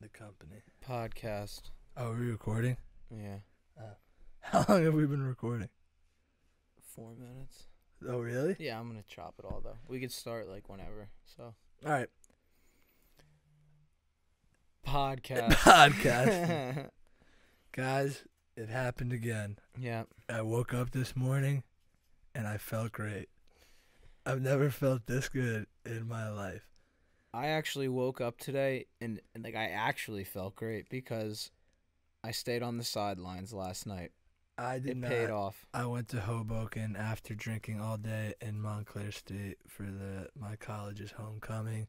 the company. podcast. Oh, are we recording? Yeah, uh, How long have we been recording? four minutes. Oh, really? Yeah, I'm gonna chop it all though. We could start like whenever. So All right. podcast. Podcast. Guys, it happened again. yeah, I woke up this morning and I felt great. I've never felt this good in my life. I actually woke up today and, and like I actually felt great because I stayed on the sidelines last night. I did It not. paid off. I went to Hoboken after drinking all day in Montclair State for the my college's homecoming,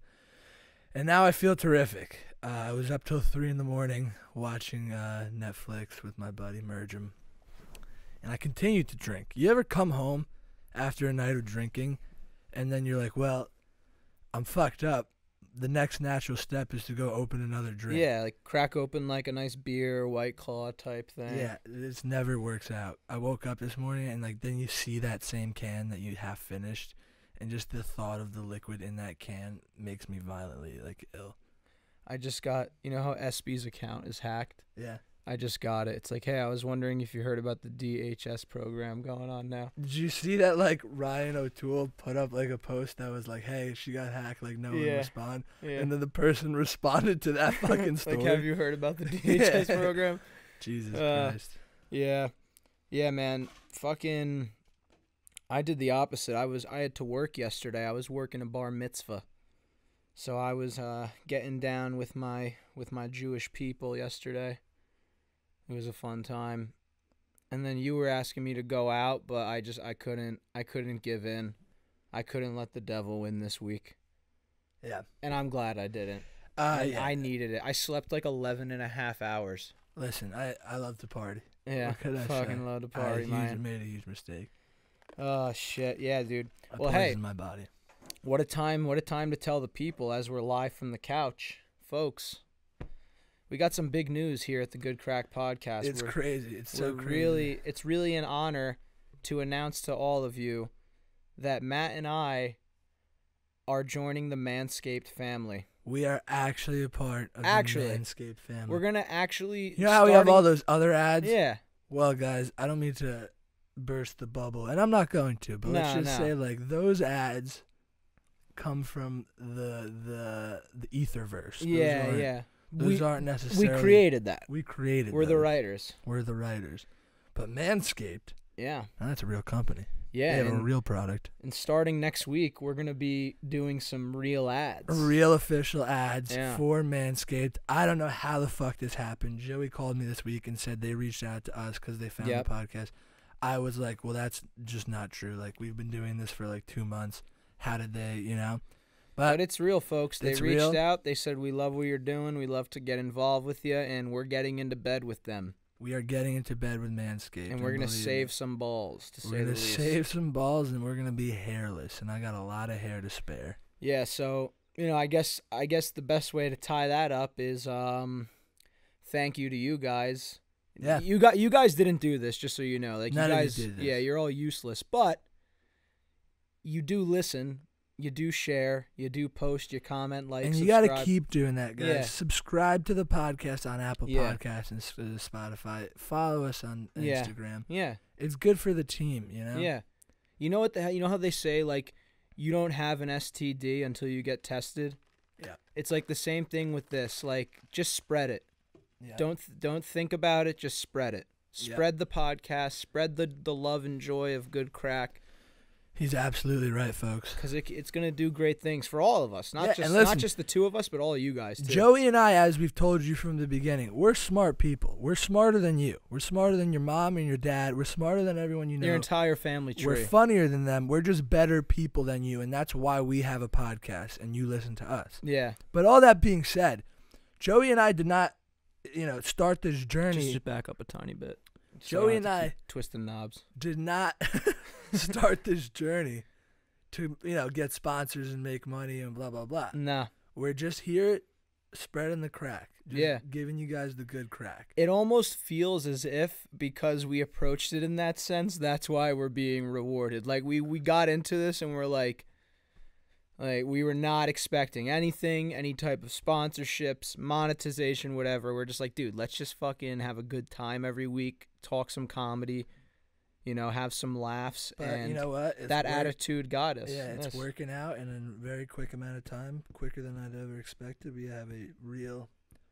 and now I feel terrific. Uh, I was up till three in the morning watching uh, Netflix with my buddy Mergem, and I continued to drink. You ever come home after a night of drinking, and then you're like, "Well, I'm fucked up." The next natural step is to go open another drink. Yeah, like crack open like a nice beer, white claw type thing. Yeah, this never works out. I woke up this morning and like then you see that same can that you half finished, and just the thought of the liquid in that can makes me violently like ill. I just got you know how SB's account is hacked. Yeah. I just got it. It's like, hey, I was wondering if you heard about the DHS program going on now. Did you see that like Ryan O'Toole put up like a post that was like, "Hey, she got hacked," like no one Yeah. respond, Yeah. and then the person responded to that fucking story. like, have you heard about the DHS Yeah. program? Jesus Uh, Christ. Yeah. Yeah, man. Fucking I did the opposite. I was I had to work yesterday. I was working a bar mitzvah. So I was uh getting down with my with my Jewish people yesterday. It was a fun time. And then you were asking me to go out, but I just I couldn't I couldn't give in. I couldn't let the devil win this week. Yeah. And I'm glad I didn't. Uh, I, yeah. I needed it. I slept like 11 and a half hours. Listen, I I love to party. Yeah. I fucking love to I party, huge- man. made a huge mistake. Oh shit. Yeah, dude. I Well, hey. my body. What a time, what a time to tell the people as we're live from the couch. Folks, we got some big news here at the Good Crack podcast. It's we're, crazy. It's so crazy. really it's really an honor to announce to all of you that Matt and I are joining the Manscaped family. We are actually a part of Actually. the Manscaped family. We're going to actually you know how we have all those other ads? Yeah. Well, guys, I don't mean to burst the bubble, and I'm not going to, but let's just no. say like those ads come from the the the etherverse. Those Yeah, yeah. Those We aren't necessarily. we created that. We created. We're the writers. We're the writers. But Manscaped, Yeah. now that's a real company. Yeah. they have a real product. and starting next week, we're going to be doing some real ads. Real official ads Yeah. for Manscaped. I don't know how the fuck this happened. Joey called me this week and said they reached out to us because they found Yep. the podcast. I was like, well, that's just not true. Like, we've been doing this for like two months. How did they, you know? But But it's real, folks. They reached real. out. They said, We love what you're doing. We love to get involved with you. And we're getting into bed with them. we are getting into bed with Manscaped. And we're going to save me. some balls, to We're gonna save some balls and we're gonna be hairless. And I got a lot of hair to spare. Yeah, so, you know, I guess I guess the best way to tie that up is um thank you to you guys. Yeah. You got you guys didn't do this, just so you know. Like None you you guys this. Yeah, you're all useless. But you do listen, you do share, you do post, you comment, like and you got to keep doing that, guys. Yeah. Subscribe to the podcast on Apple Yeah. Podcasts and uh, Spotify. Follow us on Yeah. Instagram. Yeah. It's good for the team, you know. Yeah. You know what the? You know how they say like you don't have an STD until you get tested. Yeah. It's like the same thing with this. Like just spread it. Yeah. Don't don't think about it. Just spread it. Spread the podcast. Spread the the love and joy of good crack He's absolutely right, folks. because it, it's gonna do great things for all of us. Not Yeah, just and not just the two of us, but all of you guys too. Joey and I, as we've told you from the beginning, we're smart people. We're smarter than you. We're smarter than your mom and your dad. We're smarter than everyone you know. Your entire family tree. We're funnier than them. We're just better people than you, and that's why we have a podcast and you listen to us. yeah. But all that being said, Joey and I did not, you know, start this journey. Just, just back up a tiny bit. Joey and don't have to I- twisting knobs. did not start this journey to, you know, get sponsors and make money and blah blah blah. Nah. We're just here spreading the crack. Just Yeah. Giving you guys the good crack. it almost feels as if because we approached it in that sense, that's why we're being rewarded. Like we we got into this and we're like, Like we were not expecting anything, any type of sponsorships, monetization, whatever. We're just like, dude, let's just fucking have a good time every week, talk some comedy, you know, have some laughs, But and you know what? It's that work- attitude got us. Yeah, it's Yes. working out and in a very quick amount of time, quicker than I'd ever expected. We have a real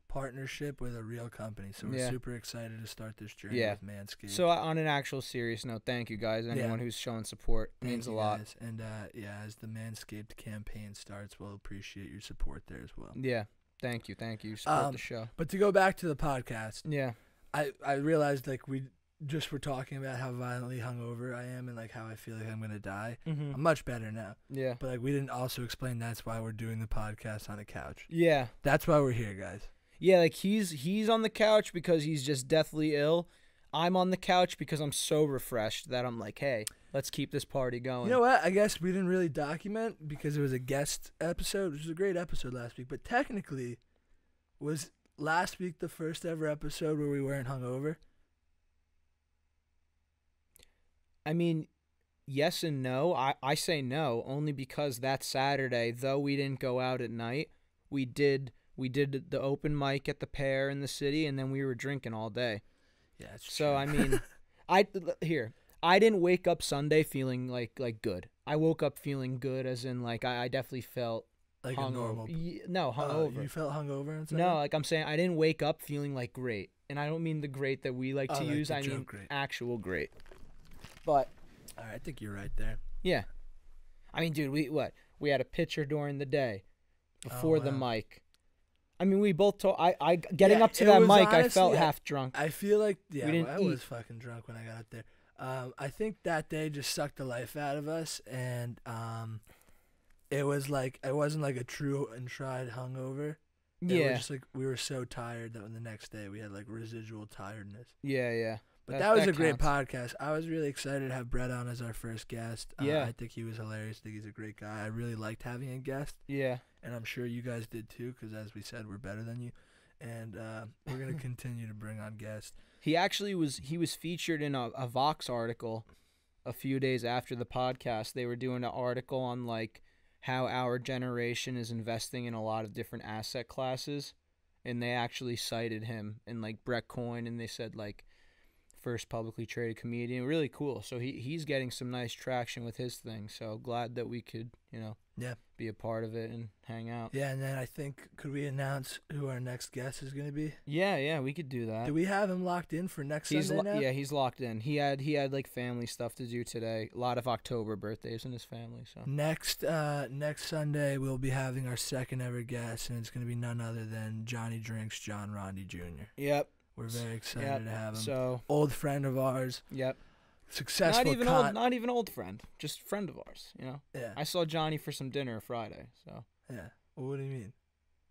partnership with a real company, so we're Yeah. super excited to start this journey Yeah. with Manscaped. So uh, on an actual serious note, thank you guys. Yeah. Anyone who's showing support Thank means a you lot. guys. And uh, yeah, as the Manscaped campaign starts, we'll appreciate your support there as well. Yeah, thank you, thank you. Support Um, the show. But to go back to the podcast, Yeah, I I realized like we just were talking about how violently hungover I am and like how I feel like I'm gonna die. mm-hmm. I'm much better now, yeah, but like we didn't also explain that's why we're doing the podcast on the couch. yeah. That's why we're here, guys. Yeah, like he's he's on the couch because he's just deathly ill. I'm on the couch because I'm so refreshed that I'm like, hey, let's keep this party going. You know what? I guess we didn't really document because it was a guest episode, which was a great episode last week. But technically, was last week the first ever episode where we weren't hungover? I mean, yes and no. I, I say no only because that Saturday, though we didn't go out at night, we did we did the open mic at the pair in the city, and then we were drinking all day. Yeah, So true. I mean, I here I didn't wake up Sunday feeling like like good. I woke up feeling good, as in like I, I definitely felt like a hungover. normal. No, Oh, hungover. you felt hungover and stuff. No, like I'm saying, I didn't wake up feeling like great, and I don't mean the great that we like Oh, to like use. I mean great. actual great. But All right, I think you're right there. yeah, I mean, dude, we what we had a pitcher during the day before the Oh, wow. mic. I mean, we both told. I, I getting Yeah, up to that was mic, I felt honestly- half drunk. I feel like yeah, well, I was eat. fucking drunk when I got up there. Um, I think that day just sucked the life out of us, and um, it was like it wasn't like a true and tried hungover. It was yeah, just like we were so tired that when the next day we had like residual tiredness. yeah, yeah. But That- that, was that a great counts. podcast. I was really excited to have Brett on as our first guest. Uh, Yeah. I think he was hilarious. I think he's a great guy. I really liked having a guest, Yeah, and I'm sure you guys did too. Because as we said, we're better than you, and uh, we're gonna continue to bring on guests. he actually was. He was featured in a, a Vox article a few days after the podcast. They were doing an article on like how our generation is investing in a lot of different asset classes, and they actually cited him and like Brett Coin, and they said like first publicly traded comedian. Really cool. So he he's getting some nice traction with his thing. So glad that we could you know Yeah. be a part of it and hang out. Yeah, and then I think could we announce who our next guest is gonna be? Yeah, yeah, we could do that. Do we have him locked in for next He's Sunday lo- now? yeah, he's locked in. He had he had like family stuff to do today. A lot of October birthdays in his family. So Next uh, next Sunday we'll be having our second ever guest, and it's gonna be none other than Johnny Drinks, John Rondi Jr. yep, We're very excited yep. to have him. So Old friend of ours, yep, successful. not even con- old, not even old friend, just friend of ours. You know, Yeah, I saw Johnny for some dinner Friday. So yeah. Well, what do you mean?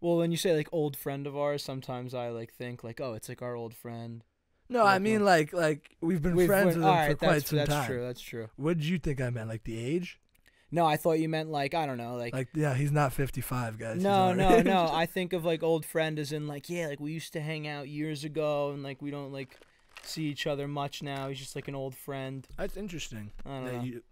well, when you say like old friend of ours, sometimes I like think like oh, it's like our old friend. No, I mean like like we've been We've- friends with him all for quite some that's time. That's true. That's true. What did you think I meant? Like the age? No, I thought you meant like I don't know, like. Like yeah, he's not 55, guys. No, no, no. I think of like old friend as in like yeah, like we used to hang out years ago, and like we don't like see each other much now. He's just like an old friend. That's interesting. I don't that know. you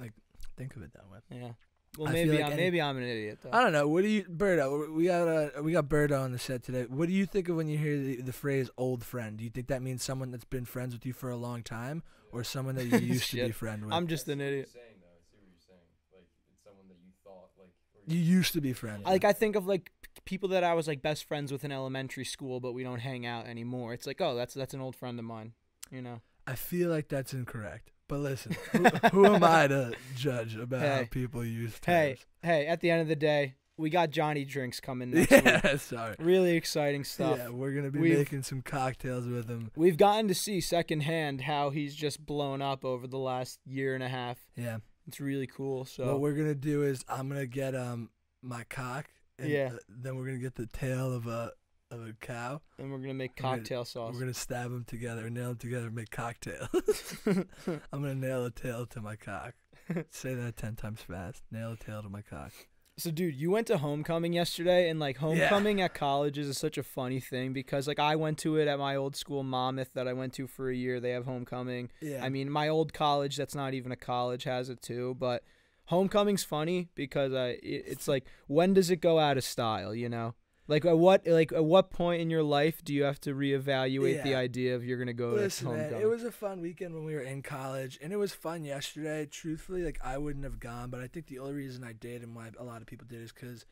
like think of it that way. Yeah. Well, I maybe like I'm any- maybe I'm an idiot though. I don't know. What do you, Birdo? We got uh, we got Birdo on the set today. What do you think of when you hear the, the phrase "old friend"? Do you think that means someone that's been friends with you for a long time, or someone that you used to be Shit. friend with? I'm just an idiot. saying though. I see what you're saying. Like it's someone that you thought like. Or you used to be friends. Like I think of like people that I was like best friends with in elementary school, but we don't hang out anymore. It's like oh, that's that's an old friend of mine. You know. I feel like that's incorrect. But listen, who, who am I to judge about how people use Hey, terms? hey. hey, At the end of the day, we got Johnny drinks coming next week. yeah, sorry. Really exciting stuff. Yeah, we're gonna be We've- making some cocktails with him. We've gotten to see secondhand how he's just blown up over the last year and a half. Yeah. It's really cool. So what we're gonna do is I'm gonna get um my cock. And, Yeah. uh, then we're gonna get the tail of a of a cow. and we're gonna make We're gonna- cocktail sauce. We're gonna stab them together, nail them together, and make cocktails. I'm gonna nail a tail to my cock. Say that ten times fast. Nail a tail to my cock. So, dude, you went to homecoming yesterday, and like homecoming at colleges is such a funny thing because like I went to it at my old school, Monmouth, that I went to for a year. They have homecoming. Yeah. I mean, my old college, that's not even a college, has it too. But homecoming's funny because it, it's like when does it go out of style? You know, like at what like at what point in your life do you have to reevaluate the idea of you're gonna go Listen, to man, homecoming? it was a fun weekend when we were in college, and it was fun yesterday. Truthfully, like I wouldn't have gone, but I think the only reason I did and why a lot of people did is because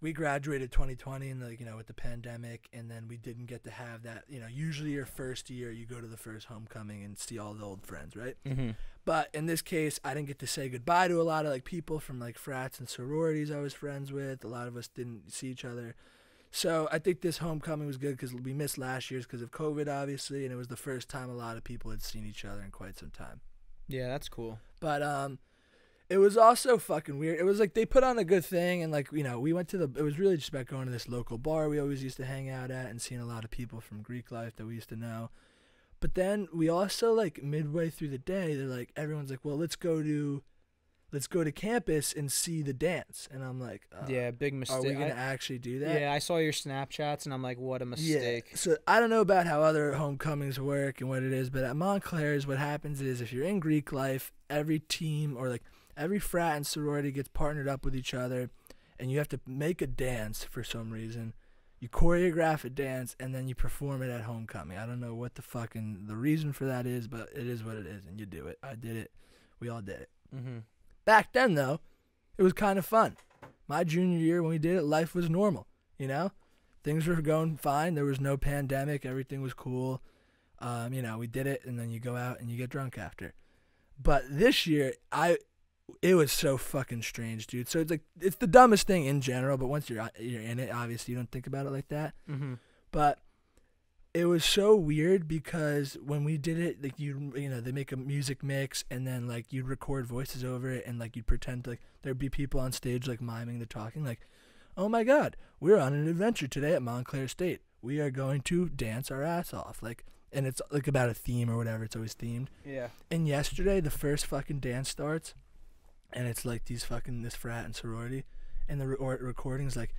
we graduated 2020 and like you know with the pandemic, and then we didn't get to have that. You know, usually your first year, you go to the first homecoming and see all the old friends, right? mm-hmm. But in this case, I didn't get to say goodbye to a lot of like people from like frats and sororities I was friends with. A lot of us didn't see each other. So I think this homecoming was good because we missed last year's because of COVID, obviously, and it was the first time a lot of people had seen each other in quite some time. Yeah, that's cool. But um, it was also fucking weird. It was like they put on a good thing, and like you know, we went to the. It was really just about going to this local bar we always used to hang out at, and seeing a lot of people from Greek life that we used to know. But then we also like midway through the day, they're like, everyone's like, well, let's go to, let's go to campus and see the dance, and I'm like, uh, yeah, big mistake. are we gonna I- actually do that? yeah, I saw your Snapchats and I'm like, what a mistake. Yeah. So I don't know about how other homecomings work and what it is, but at Montclair's, what happens is if you're in Greek life, every team or like every frat and sorority gets partnered up with each other, and you have to make a dance for some reason. You choreograph a dance and then you perform it at homecoming. I don't know what the fucking the reason for that is, but it is what it is, and you do it. I did it. We all did it. Mm-hmm. Back then, though, it was kind of fun. My junior year, when we did it, life was normal. You know, things were going fine. There was no pandemic. Everything was cool. Um, you know, we did it, and then you go out and you get drunk after. But this year, I, it was so fucking strange, dude. So it's like it's the dumbest thing in general. But once you're you're in it, obviously you don't think about it like that. Mm-hmm. But it was so weird because when we did it, like you, you know, they make a music mix and then like you'd record voices over it and like you'd pretend like there'd be people on stage like miming the talking, like, "Oh my God, we're on an adventure today at Montclair State. We are going to dance our ass off." Like, and it's like about a theme or whatever. It's always themed. Yeah. And yesterday, the first fucking dance starts, and it's like these fucking this frat and sorority, and the re- or- recording's like,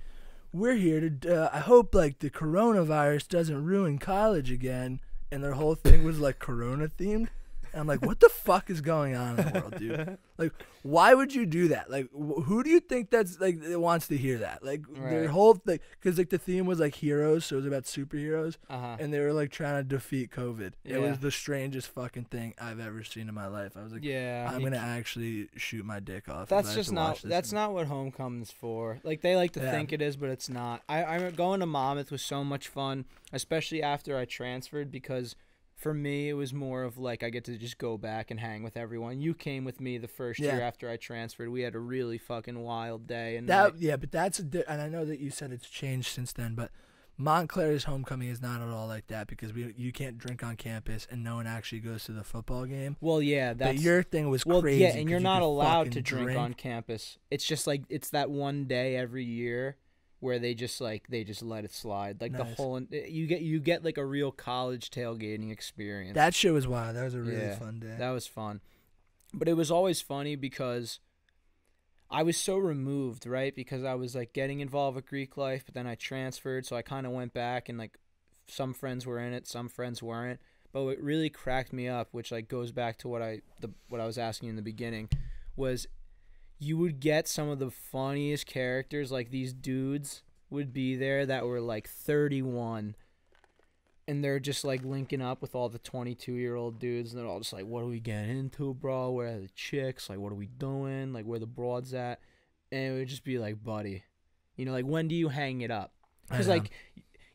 "We're here to. Uh, I hope like the coronavirus doesn't ruin college again." And their whole thing was like Corona themed. And I'm like, what the fuck is going on in the world, dude? Like, why would you do that? Like, wh- who do you think that's like that wants to hear that? Like, their Right. whole thing, because like the theme was like heroes, so it was about superheroes Uh huh. and they were like trying to defeat COVID. It Yeah. was the strangest fucking thing I've ever seen in my life. I was like, Yeah. I'm you gonna actually shoot my dick off. if I That's have just to not. watch this That's and- not what homecoming's for. Like they like to Yeah. think it is, but it's not. I I remember going to Monmouth was so much fun, especially after I transferred because. For me, it was more of like I get to just go back and hang with everyone. You came with me the first year after I transferred. We had a really fucking wild day, and That night. yeah, but that's a di- and I know that you said it's changed since then, but Montclair's homecoming is not at all like that because we you can't drink on campus and no one actually goes to the football game. well, yeah, that's but your thing was well, crazy. yeah, and you're not could allowed to fucking drink, on campus. It's just like it's that one day every year where they just like they just let it slide. Like the whole eh, you get you get like a real college tailgating experience. That shit was wild. That was a really Yeah, fun day. That was fun. But it was always funny because I was so removed, right? Because I was like getting involved with Greek life, but then I transferred, so I kind of went back and like some friends were in it, some friends weren't. But what really cracked me up, which like goes back to what I the what I was asking in the beginning, was you would get some of the funniest characters like these dudes would be there that were like 31 and they're just like linking up with all the 22 year old dudes and they're all just like what are we getting into bro? Where are the chicks? Like what are we doing? Like where the broads at? And it would just be like buddy you know like when do you hang it up? Because like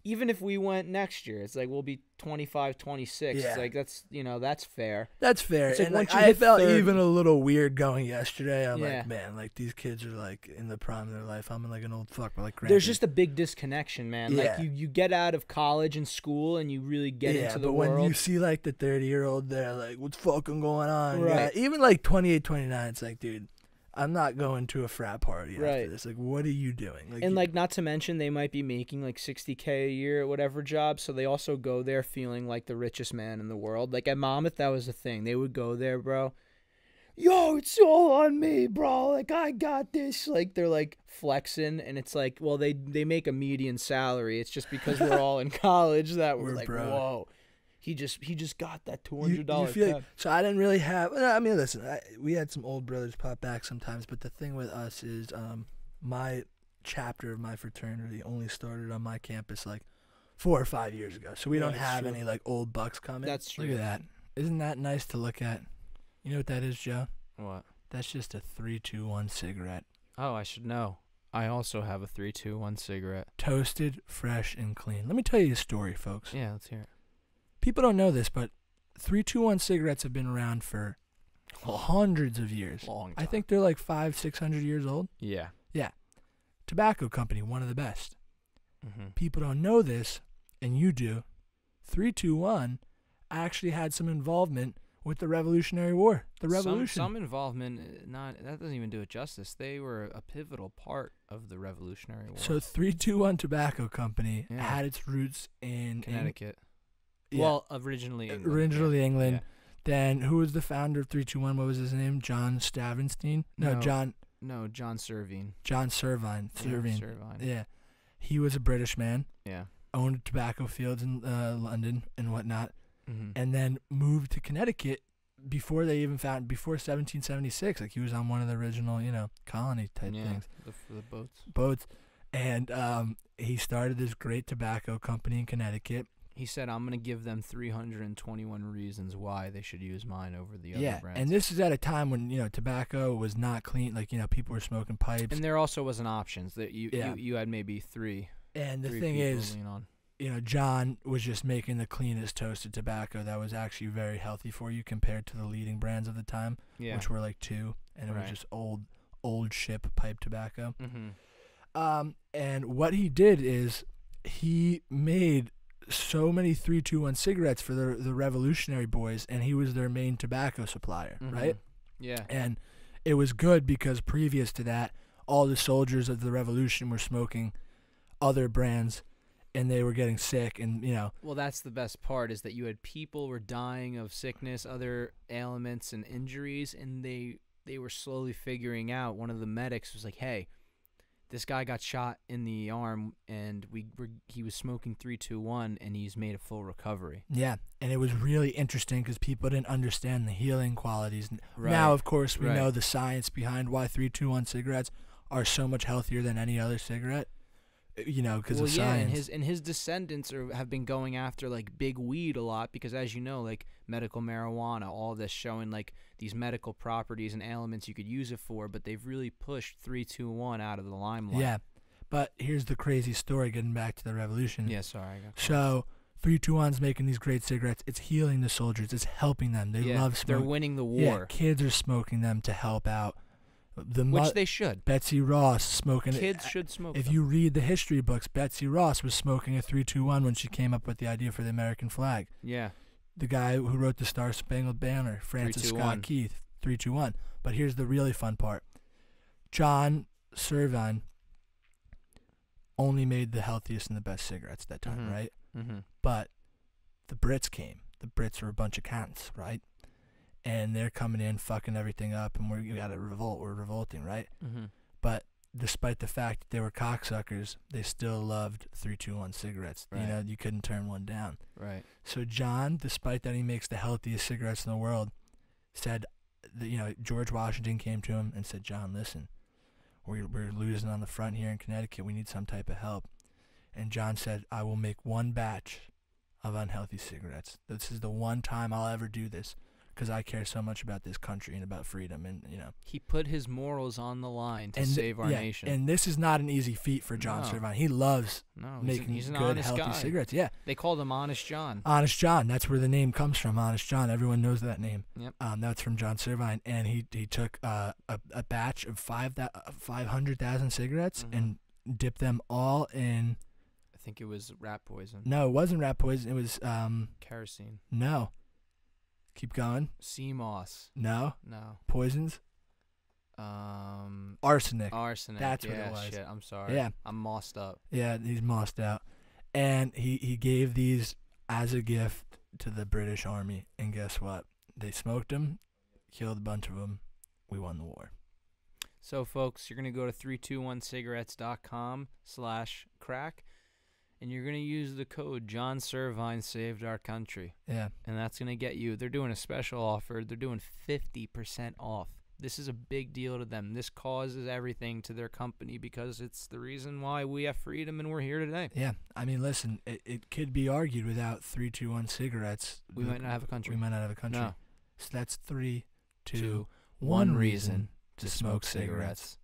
even if we went next year it's like we'll be 25 26 Yeah. like that's you know that's fair That's fair. Like and like, I felt 30 even a little weird going yesterday. I'm Yeah. like, man, like these kids are like in the prime of their life. I'm like an old fuck. Like, there's just a big disconnection man like you, you get out of college and school and you really get yeah, into the but world when you see like the 30 year old there, like, what's fucking going on? Right. Yeah, even like 28, 29, it's like, dude, I'm not going to a frat party Right. after this. Like, what are you doing? Like, and you- like not to mention they might be making like 60k a year at whatever job so they also go there feeling like the richest man in the world like at monmouth that was the thing they would go there bro yo it's all on me bro like i got this like they're like flexing and it's like well they they make a median salary it's just because we're all in college that we're, We're like broke. whoa He just he just got that two hundred you dollar feel tab. like- so I didn't really have. I mean, listen, I, we had some old brothers pop back sometimes, but the thing with us is, um, my chapter of my fraternity only started on my campus like four or five years ago. So we Yeah, don't have true. any like old bucks coming. That's true. Look at that. Isn't that nice to look at? You know what that is, Joe? What? That's just a three, two, one cigarette. Oh, I should know. I also have a three two one cigarette. Toasted, fresh, and clean. Let me tell you a story, folks. Yeah, let's hear it. People don't know this, but 321 cigarettes have been around for hundreds of years. Long I think they're like five, six hundred years old. Yeah. Yeah. Tobacco company, one of the best. Mm-hmm. People don't know this, and you do. 321 actually had some involvement with the Revolutionary War. The Revolution. Some, some involvement, uh, not that doesn't even do it justice. They were a pivotal part of the Revolutionary War. so 321 Tobacco Company Yeah. had its roots in in- Connecticut. Yeah, Well, originally England. originally yeah. England. Yeah. Then who was the founder of 321? What was his name? John Stavenstein? No, No. John No, John Servine. John Servine. Yeah, Servine. Servine. Yeah. He was a British man, Yeah. owned tobacco fields in uh, London and whatnot, Mm-hmm. and then moved to Connecticut before they even found before 1776. Like he was on one of the original, you know, colony type yeah. things, The, the boats. boats, and um, he started this great tobacco company in Connecticut. He said, "I'm gonna give them 321 reasons why they should use mine over the other yeah, brands." and this is at a time when you know tobacco was not clean. Like you know, people were smoking pipes. And there also wasn't options that you Yeah. you, you had maybe three. And the three thing is, you know, John was just making the cleanest toasted tobacco that was actually very healthy for you compared to the leading brands of the time, yeah. which were like two, and it Right. was just old, old ship pipe tobacco. mm-hmm. Um, and what he did is he made so many 321 cigarettes for the the Revolutionary Boys, and he was their main tobacco supplier, mm-hmm. right? Yeah. And it was good because previous to that, all the soldiers of the Revolution were smoking other brands, and they were getting sick, and you know, Well, that's the best part is that you had people were dying of sickness, other ailments and injuries, and they they were slowly figuring out. One of the medics was like, "Hey, this guy got shot in the arm, and we were he was smoking three two one, and he's made a full recovery." yeah. And it was really interesting because people didn't understand the healing qualities. N- Now, of course, we Right. know the science behind why 321 cigarettes are so much healthier than any other cigarette. You know, because well, of yeah, science. and his and his descendants are have been going after like big weed a lot because, as you know, like medical marijuana, all this showing like these medical properties and ailments you could use it for, but they've really pushed three two one out of the limelight. yeah. But here's the crazy story getting back to the revolution. Yeah. Sorry. I got So 321's making these great cigarettes. It's healing the soldiers. It's helping them. They yeah, love smoking. They're winning the war. Yeah, war, kids are smoking them to help out. The which they should. Betsy Ross smoking it. Kids should smoke. If them. you read the history books, Betsy Ross was smoking a 321 when she came up with the idea for the American flag. yeah, The guy who wrote the Star Spangled Banner, Francis 321. Scott Keith, 321. But here's the really fun part. John Servine only made the healthiest and the best cigarettes at that time, Mhm. right? mm-hmm. But the Brits came. The Brits were a bunch of cunts, right? And they're coming in, fucking everything up, and we're, we got to revolt. We're revolting, right? Mm-hmm. But despite the fact that they were cocksuckers, they still loved 321 cigarettes. You know, you couldn't turn one down. right. So John, despite that he makes the healthiest cigarettes in the world, said, that, you know, George Washington came to him and said, John, listen, we're, we're losing on the front here in Connecticut. We need some type of help. And John said, I will make one batch of unhealthy cigarettes. This is the one time I'll ever do this because I care so much about this country and about freedom and, you know. He put his morals on the line to and th- save our yeah, nation. And this is not an easy feat for John No. Servine. He loves no, making he's an good, healthy guy. cigarettes. Yeah. They called him Honest John. Honest John. That's where the name comes from. Honest John. Everyone knows that name. Yep. Um, that's from John Servine, and he he took uh, a a batch of five that five hundred thousand cigarettes Mhm. and dipped them all in. I think it was rat poison, No, it wasn't rat poison. It was um kerosene, no. Keep going. sea moss. No No. poisons. Um, Arsenic. arsenic. That's what it was. Shit, I'm sorry. Yeah. I'm mossed up. Yeah, he's mossed out, and he he gave these as a gift to the British Army, and guess what? They smoked them, killed a bunch of them. We won the war. So, folks, you're gonna go to 321cigarettes.com slash crack, and you're gonna use the code John Servine saved our country, Yeah. and that's gonna get you. They're doing a special offer. They're doing fifty percent off. This is a big deal to them. This causes everything to their company because it's the reason why we have freedom and we're here today. Yeah. I mean, listen, it, it could be argued without three, two, one cigarettes. We the- might not have a country. We might not have a country. No. So that's three, two, Two, one reason to smoke cigarettes.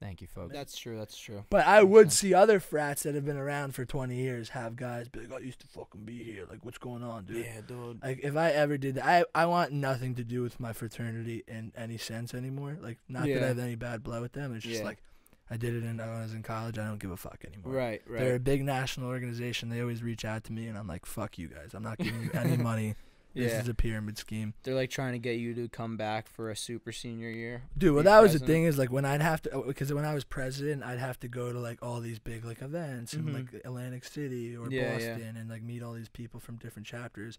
Thank you, folks. That's true. That's true. But I would see other frats that have been around for 20 years have guys be like, I used to fucking be here. Like, what's going on, dude? Yeah, dude. Like, if I ever did that, I, I want nothing to do with my fraternity in any sense anymore. Like, not that I have any bad blood with them. It's just Yeah. like, I did it in, when I was in college. I don't give a fuck anymore. Right. Right. They're a big national organization. They always reach out to me, and I'm like, fuck you guys. I'm not giving you any money. This yeah. is a pyramid scheme. They're like trying to get you to come back for a super senior year. Dude, well, that was the thing is like when I'd have to, because when I was president, I'd have to go to like all these big like events in Mhm. like Atlantic City or Yeah, yeah. Boston and like meet all these people from different chapters.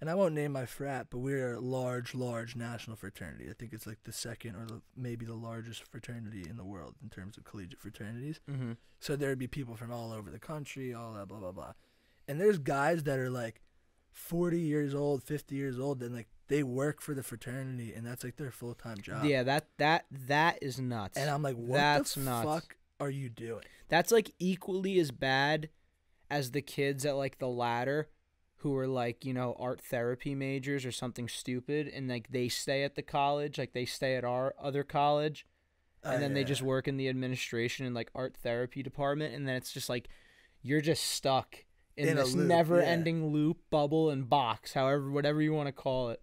And I won't name my frat, but we're a large, large national fraternity. I think it's like the second or the, maybe the largest fraternity in the world in terms of collegiate fraternities. Mm-hmm. So there'd be people from all over the country, all that, blah, blah, blah. And there's guys that are like 40 years old, 50 years old, and like they work for the fraternity, and that's like their full time job. Yeah. That that that is nuts. And I'm like, what That's the nuts. fuck are you doing? That's like equally as bad as the kids at like the ladder who are like, you know, art therapy majors or something stupid and like they stay at the college, like they stay at our other college and Uh, then they just work in the administration and like art therapy department and then it's just like you're just stuck in, In this loop, never ending loop, bubble and box, however whatever you want to call it.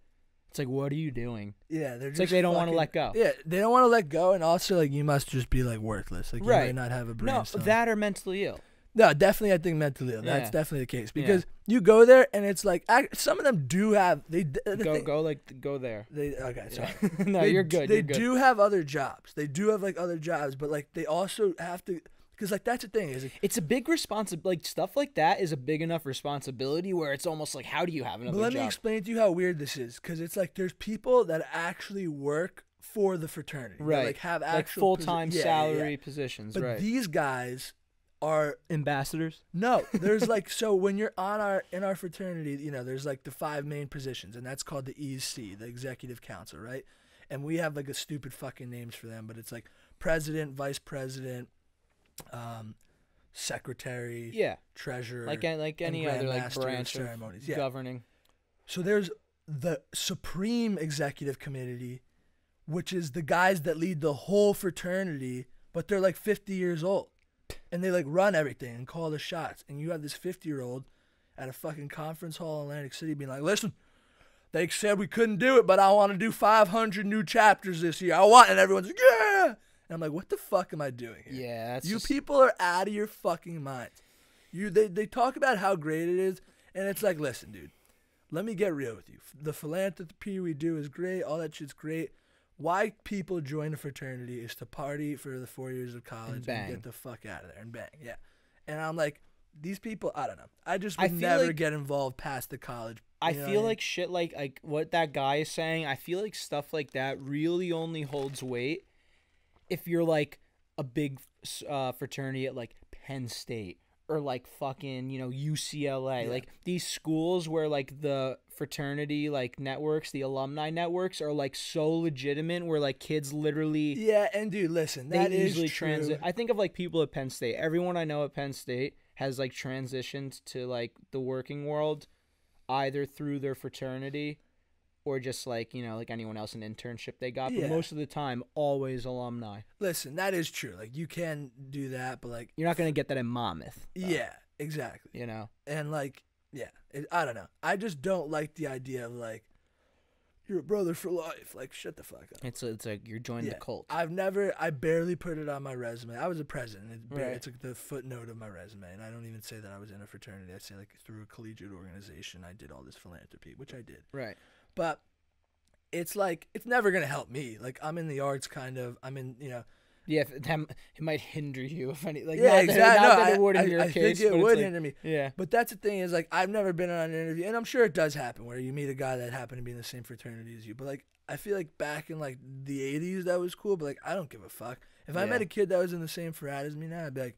It's like what are you doing? Yeah, they're It's just like they don't want to let go. Yeah, they don't want to let go, and also like you must just be like worthless. Like you Right. might not have a brain. No, cell. that or mentally ill. No, definitely, I think mentally ill. That's Yeah. definitely the case Yeah. because you go there and it's like ac- some of them do have they the Go thing- go like go there. They okay, sorry. no, They you're good. They you're good. do have other jobs. They do have like other jobs, but like they also have to because like that's the thing is like, It's a big responsibility. Like stuff like that is a big enough responsibility where it's almost like, how do you have But another let job? me explain to you how weird this is, because it's like there's people that actually work for the fraternity, right. Like have like actual full posi- time yeah, yeah, salary yeah. positions. But right. these guys are Ambassadors. no. There's like so when you're on our in our fraternity, you know, there's like the five main positions, and that's called the EC, the Executive Council, right? And we have like a stupid fucking names for them, but it's like president, vice president, um, secretary, Yeah. treasurer, Like like any other like branch of ceremonies, yeah. governing. So there's the Supreme Executive Committee, which is the guys that lead the whole fraternity, but they're like 50 years old. And they like run everything and call the shots. And you have this 50 year old at a fucking conference hall in Atlantic City being like, listen, they said we couldn't do it, but I want to do 500 new chapters this year. I want, and everyone's like, yeah. And I'm like, what the fuck am I doing here? Yeah, that's you just, people are out of your fucking minds. You they, they talk about how great it is, and it's like, listen, dude, let me get real with you. The philanthropy we do is great, all that shit's great. Why people join a fraternity is to party for the four years of college and, bang. get the fuck out of there and bang, yeah. And I'm like, these people, I don't know. I just would feel never like- get involved past the college. I feel I mean? like shit like like what that guy is saying. I feel like stuff like that really only holds weight if you're like a big uh, fraternity at like Penn State or like fucking you know UCLA, Yeah. like these schools where like the fraternity like networks, the alumni networks are like so legitimate where like kids literally Yeah, and dude, listen, they that is easily true. transit. I think of like people at Penn State. Everyone I know at Penn State has like transitioned to like the working world, either through their fraternity, or just like you know like anyone else an internship they got. Yeah. But most of the time, always alumni. Listen, that is true. Like you can do that, but like, You're not gonna get that in Monmouth. though, yeah, exactly. You know. and like yeah it, i don't know i just don't like the idea of like you're a brother for life like shut the fuck up It's it's like you're joining Yeah. the cult. i've never i barely put it on my resume i was a president it's, bar- Right. it's like the footnote of my resume and i don't even say that i was in a fraternity i say like through a collegiate organization i did all this philanthropy which i did right. But it's like it's never gonna help me like i'm in the arts kind of i'm in you know Yeah, if it might hinder you if any like yeah not exactly That, not no, that I, it would in your I case, think it would like- hinder me Yeah. But that's the thing is like I've never been on an interview, and I'm sure it does happen where you meet a guy that happened to be in the same fraternity as you. But like I feel like back in like the '80s that was cool, but like I don't give a fuck. If I met a kid that was in the same frat as me now, I'd be like,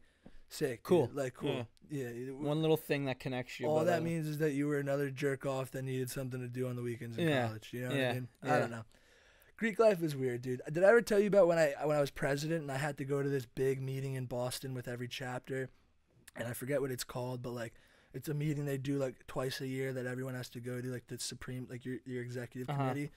Sick. Cool. dude. Like cool. Yeah. it- One little thing that connects you. all that uh, means is that you were another jerk off that needed something to do on the weekends in Yeah. college. You know what Yeah. I mean? I don't know. Greek life is weird, dude. Did I ever tell you about when I when I was president and I had to go to this big meeting in Boston with every chapter, and I forget what it's called, but like it's a meeting they do like twice a year that everyone has to go to, like the supreme, like your your executive Uh-huh. committee.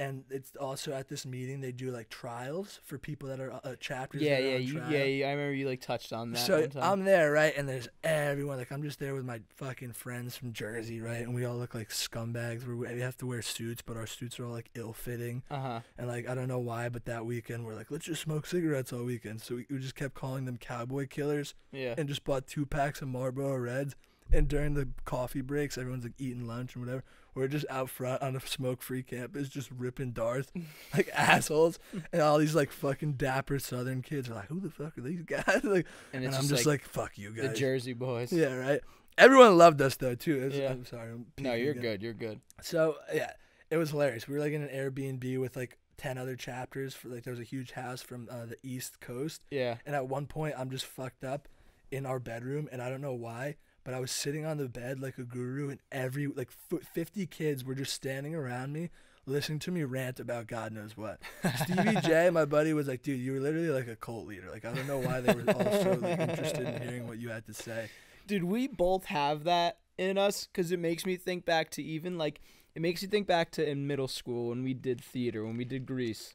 And it's also at this meeting they do like trials for people that are uh, chapters. Yeah, yeah, you, yeah, yeah. I remember you like touched on that. So. I'm there, right? And there's everyone. Like I'm just there with my fucking friends from Jersey, right? And we all look like scumbags. We're, we have to wear suits, but our suits are all like ill-fitting. Uh huh. And like I don't know why, but that weekend we're like, let's just smoke cigarettes all weekend. So we, we just kept calling them cowboy killers, Yeah. and just bought two packs of Marlboro Reds. And during the coffee breaks, everyone's like eating lunch and whatever. We're just out front on a smoke-free campus, just ripping darts like assholes. And all these like fucking dapper Southern kids are like, "Who the fuck are these guys?" like, and and it's I'm just, just like, like, "Fuck you guys the. Jersey boys. Yeah, right. Everyone loved us though too. It's- Yeah. I'm sorry. I'm No, you're again. good. You're good. So yeah, it was hilarious. We were like in an Airbnb with like ten other chapters. For like there was a huge house from uh, the East Coast, Yeah. and at one point I'm just fucked up in our bedroom, and I don't know why. But I was sitting on the bed like a guru, and every like f- fifty kids were just standing around me, listening to me rant about God knows what. Stevie J, my buddy, was like, "Dude, you were literally like a cult leader. Like I don't know why they were all so like, interested in hearing what you had to say." Dude, we both have that in us because it makes me think back to even like it makes you think back to in middle school when we did theater when we did Grease.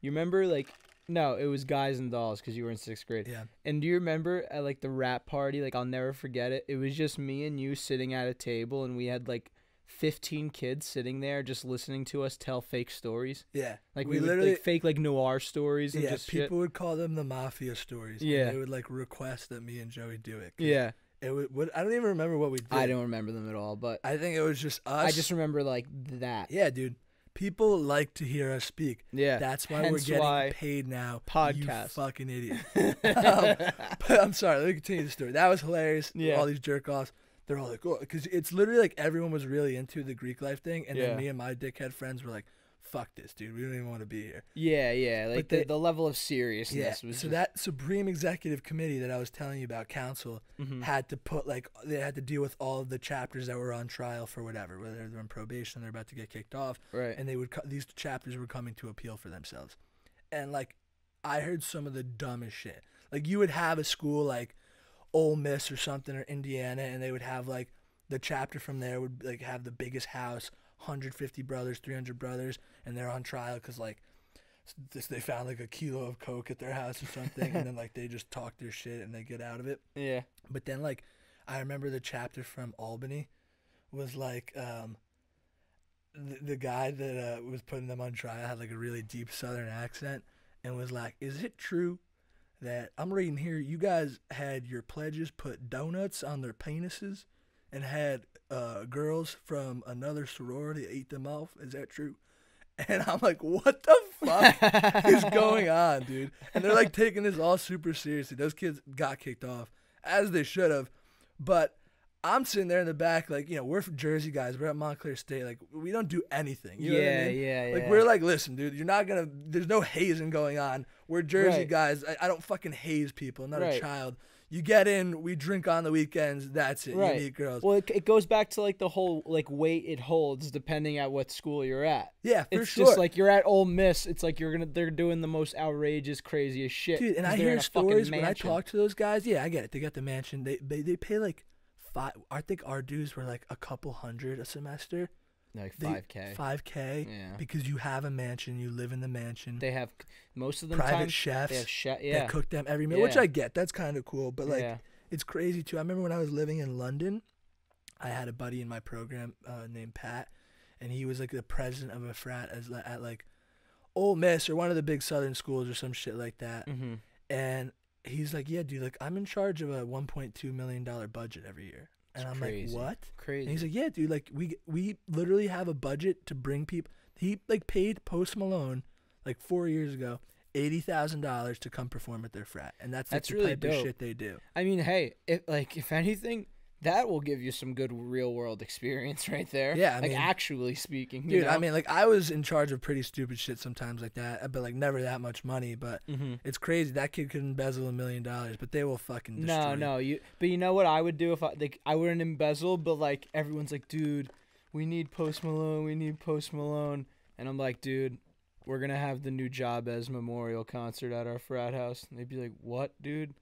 You remember like no, it was Guys and Dolls because you were in sixth grade. Yeah. And do you remember at like the rap party? Like I'll never forget it. It was just me and you sitting at a table, and we had like. 15 kids sitting there just listening to us tell fake stories Yeah, like we, we, would, literally like fake like noir stories and yeah, just people shit. would call them the mafia stories. and Yeah. they would like request that me and Joey do it. yeah it would. What, I don't even remember what we did. i don't remember them at all but I think it was just us. i just remember like that yeah, dude. People like to hear us speak. yeah That's why we're getting why paid now. podcast. You fucking idiot. um, but I'm sorry. Let me continue the story. That was hilarious. Yeah. All these jerk offs. They're all like, oh, because it's literally like everyone was really into the Greek life thing, and Yeah. then me and my dickhead friends were like, "Fuck this, dude. We don't even want to be here." Yeah, yeah. Like the, they- the level of seriousness Yeah. was So just, that Supreme Executive Committee that I was telling you about, council, Mhm. had to put like they had to deal with all of the chapters that were on trial for whatever, whether they're on probation, they're about to get kicked off, right. and they would these chapters were coming to appeal for themselves, and like I heard some of the dumbest shit. Like you would have a school like Ole Miss or something or Indiana, and they would have like the chapter from there would like have the biggest house, 150 brothers, 300 brothers, and they're on trial because like this, they found like a kilo of coke at their house or something, and then like they just talk their shit and they get out of it. yeah. But then like I remember the chapter from Albany was like um the, the guy that uh, was putting them on trial had like a really deep southern accent and was like, "Is it true that I'm reading here you guys had your pledges put donuts on their penises and had uh, girls from another sorority eat them off? Is that true?" And I'm like, "What the fuck?" is going on, dude? And they're like taking this all super seriously. Those kids got kicked off, as they should have. But I'm sitting there in the back, like, you know, we're from Jersey guys. We're at Montclair State. Like, we don't do anything. You know what I yeah, mean? yeah, yeah. Like, we're like, listen, dude, you're not going to, there's no hazing going on. We're Jersey Right. guys. I, I don't fucking haze people. I'm not a child. You get in, we drink on the weekends. That's it. Right. You meet girls. Well, it, it goes back to like the whole like weight it holds depending at what school you're at. yeah, for it's sure. just like you're at Ole Miss. It's like you're gonna they're doing the most outrageous, craziest shit. Dude, and I hear stories when I talk to those guys. Yeah, I get it. They got the mansion. They they, they pay like five. I think our dues were like a couple hundred a semester. Like five k. 5K Yeah. because you have a mansion, you live in the mansion. They have most of them private times chefs they have chef. that cook them every meal, which I get. That's kind of cool, but like yeah. it's crazy too. I remember when I was living in London, I had a buddy in my program uh, named Pat, and he was like the president of a frat as at like Ole Miss or one of the big Southern schools or some shit like that. Mm-hmm. And he's like, "Yeah, dude, like I'm in charge of a 1.2 million dollar budget every year." And It's I'm crazy. like, "What?" Crazy. And he's like, "Yeah, dude, like we we literally have a budget to bring people." He like paid Post Malone like four years ago eighty thousand dollars to come perform at their frat, and that's like That's the really type dope. of shit they do. I mean, hey, if like if anything, That will give you some good real world experience right there. Yeah, I like mean- actually speaking, Dude, I mean, like I was in charge of pretty stupid shit sometimes like that, but like never that much money. But hmm it's crazy that kid could embezzle a million dollars, but they will fucking destroy No, no, you. But you know what I would do if I like I wouldn't embezzle, but like everyone's like, dude, we need Post Malone, we need Post Malone, and I'm like, dude, we're gonna have the new Job as memorial concert at our frat house. And they'd be like, what, dude?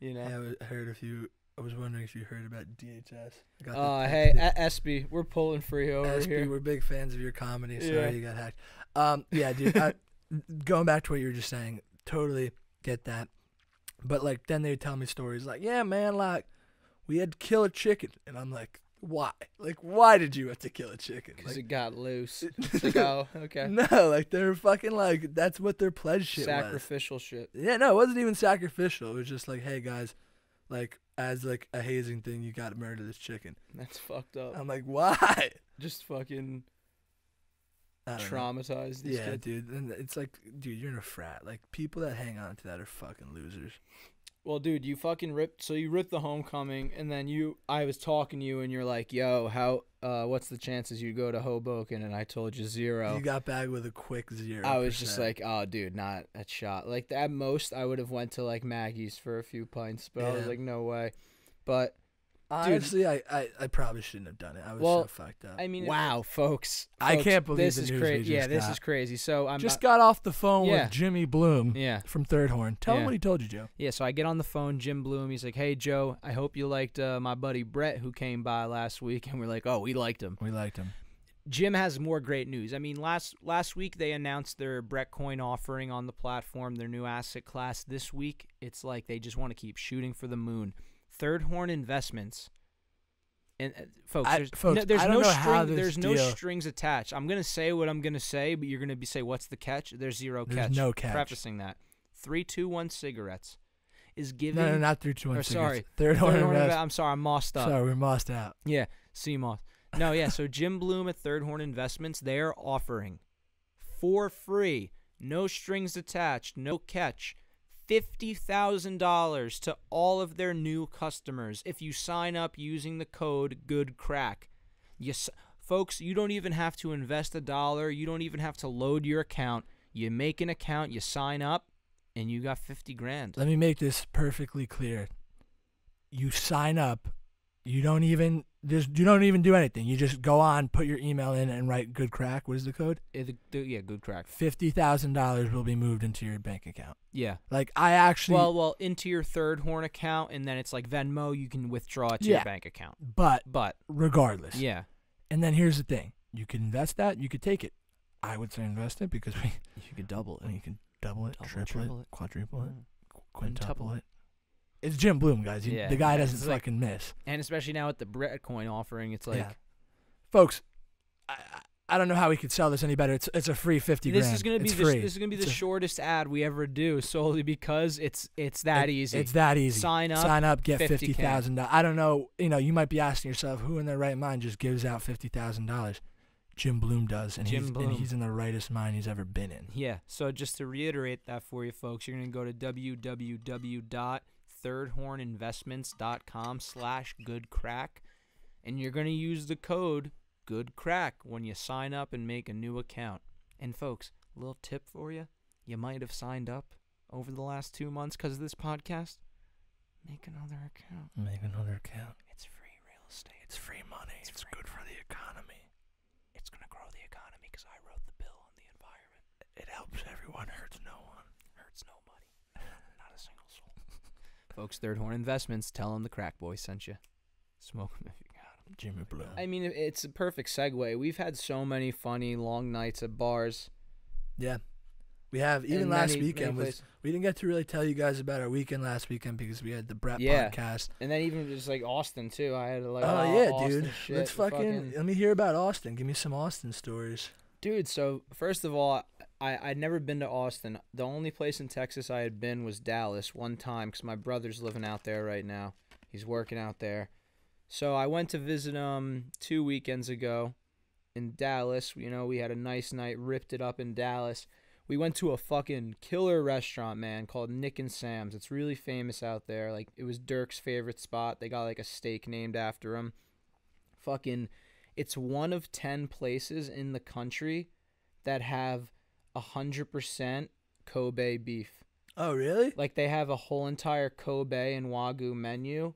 You know. Yeah, I heard if you. I was wondering if you heard about DHS. The- Uh, hey, the- SB, we're pulling for you over SB, here. we're big fans of your comedy. Sorry Yeah. you got hacked. Um, yeah, dude. I, going back to what you were just saying, totally get that. But like, then they would tell me stories like, "Yeah, man, like we had to kill a chicken," and I'm like, "Why? Like, why did you have to kill a chicken?" Because Like, it got loose. It's like, oh, okay. no, like they're fucking like that's what their pledge shit was. Sacrificial shit. Yeah, no, it wasn't even sacrificial. It was just like, hey guys, like as like a hazing thing, you got to murder this chicken. That's fucked up. I'm like, why? Just fucking know. traumatized these Yeah, kids. dude. And it's like, dude, you're in a frat. Like people that hang on to that are fucking losers. Well, dude, you fucking ripped. So you ripped the homecoming, and then you. I was talking to you, and you're like, "Yo, how? Uh, what's the chances you go to Hoboken?" And I told you zero. You got back with a quick zero. I was just like, "Oh, dude, not a shot." Like at most, I would have went to like Maggie's for a few pints, but I was like, "No way." But honestly, I, I, I probably shouldn't have done it. I was Well, so fucked up. I mean, Wow. folks, I can't believe this the is crazy. Yeah, this got. is crazy. So I'm just not- got off the phone Yeah. with Jimmy Bloom yeah. from Third Horn. Tell him what he told you, Joe. Yeah, so I get on the phone, Jim Bloom. He's like, "Hey, Joe, I hope you liked uh, my buddy Brett who came by last week." And we're like, "Oh, we liked him." We liked him. Jim has more great news. I mean, last last week they announced their Brett Coin offering on the platform, their new asset class. This week, it's like they just want to keep shooting for the moon. Third Horn Investments. And uh, folks, I- there's folks, no, there's no string, there's no deal- strings attached. I'm gonna say what I'm gonna say, but you're gonna be say, "What's the catch?" There's zero There's catch. no catch. Prefacing that, three, two, one cigarettes is giving. No, no, not through two or one sorry, Third Third Horn. Horn Invest- Inve- I'm sorry, I'm mossed up. Sorry, we're mossed out. Yeah, see CMOS. No, yeah. So Jim Bloom at Third Horn Investments, they are offering for free, no strings attached, no catch, fifty thousand dollars to all of their new customers if you sign up using the code GoodCrack. Yes, folks, you don't even have to invest a dollar. You don't even have to load your account. You make an account, you sign up, and you got fifty grand. Let me make this perfectly clear. You sign up, you don't even just you don't even do anything. You just go on, put your email in, and write "good crack." What is the code? Eh, the- the- yeah, GoodCrack. Fifty thousand dollars will be moved into your bank account. Yeah. Like I actually, Well, well, into your third horn account, and then it's like Venmo. You can withdraw it to Yeah. your bank account. but But regardless, yeah, And then here's the thing: you could invest that, you could take it. I would say invest it because we you could double it, you can double it, Double triple, triple it, it. quadruple it, Mm. quintuple Quintuple. it. It's Jim Bloom, guys. He, Yeah. The guy doesn't like- fucking miss. And especially now with the Bitcoin offering, it's like yeah. Folks, I, I- don't know how we could sell this any better. It's it's a free fifty this grand. is gonna be the, this is gonna be the It's a- shortest ad we ever do, solely because it's it's that It- easy. It's that easy. Sign up. Sign up, get 50K. fifty thousand dollars. I don't know. You know, you might be asking yourself, who in their right mind just gives out fifty thousand dollars? Jim Bloom does, and Jim he's Bloom. and he's in the rightest mind he's ever been in. Yeah. So just to reiterate that for you folks, you're gonna go to www.thirdhorninvestments.com slash goodcrack, and you're gonna use the code goodcrack when you sign up and make a new account. And folks, a little tip for you: you might have signed up over the last two months because of this podcast. Make another account. Make another account. It's free real estate. It's free money. It's It's, free good for the economy. It's gonna grow the economy because I wrote the bill on the environment. It helps everyone, hurts no one. hurts nobody. Not a single. Folks, Third Horn Investments, tell them the crack boy sent you. Smoke them if you got them. Jimmy Bloom. I mean, it's a perfect segue. We've had so many funny long nights at bars. yeah. We have even in last many- many weekend was we didn't get to really tell you guys about our weekend last weekend because we had the Brett Yeah. podcast. and then even just like Austin too. I had to like, Oh oh, yeah, Austin dude. shit, Let's fucking, let me hear about Austin. Give me some Austin stories. Dude, so first of all, I I'd never been to Austin. The only place in Texas I had been was Dallas one time because my brother's living out there right now. He's working out there. So I went to visit him two weekends ago in Dallas. You know, we had a nice night, ripped it up in Dallas. we went to a fucking killer restaurant, man, called Nick and Sam's. It's really famous out there. Like it was Dirk's favorite spot. They got like a steak named after him. Fucking it's one of 10 places in the country that have a 100% Kobe beef. Oh, really? Like they have a whole entire Kobe and Wagyu menu,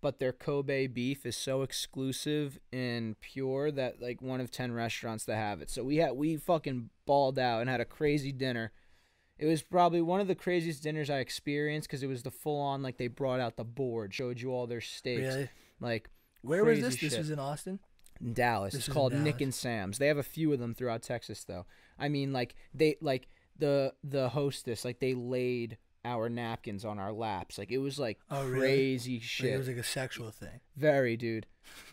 but their Kobe beef is so exclusive and pure that like one of 10 restaurants that have it. So we had we fucking balled out and had a crazy dinner. It was probably one of the craziest dinners I experienced because it was the full on like they brought out the board, showed you all their steaks. Really? Like Where was this? This shit. was in Austin. In Dallas. This it's called Nick and Sam's. They have a few of them throughout Texas though. I mean like they like the the hostess like they laid our napkins on our laps. Like it was like Oh, really? crazy Like, shit. it was like a sexual thing. Very dude.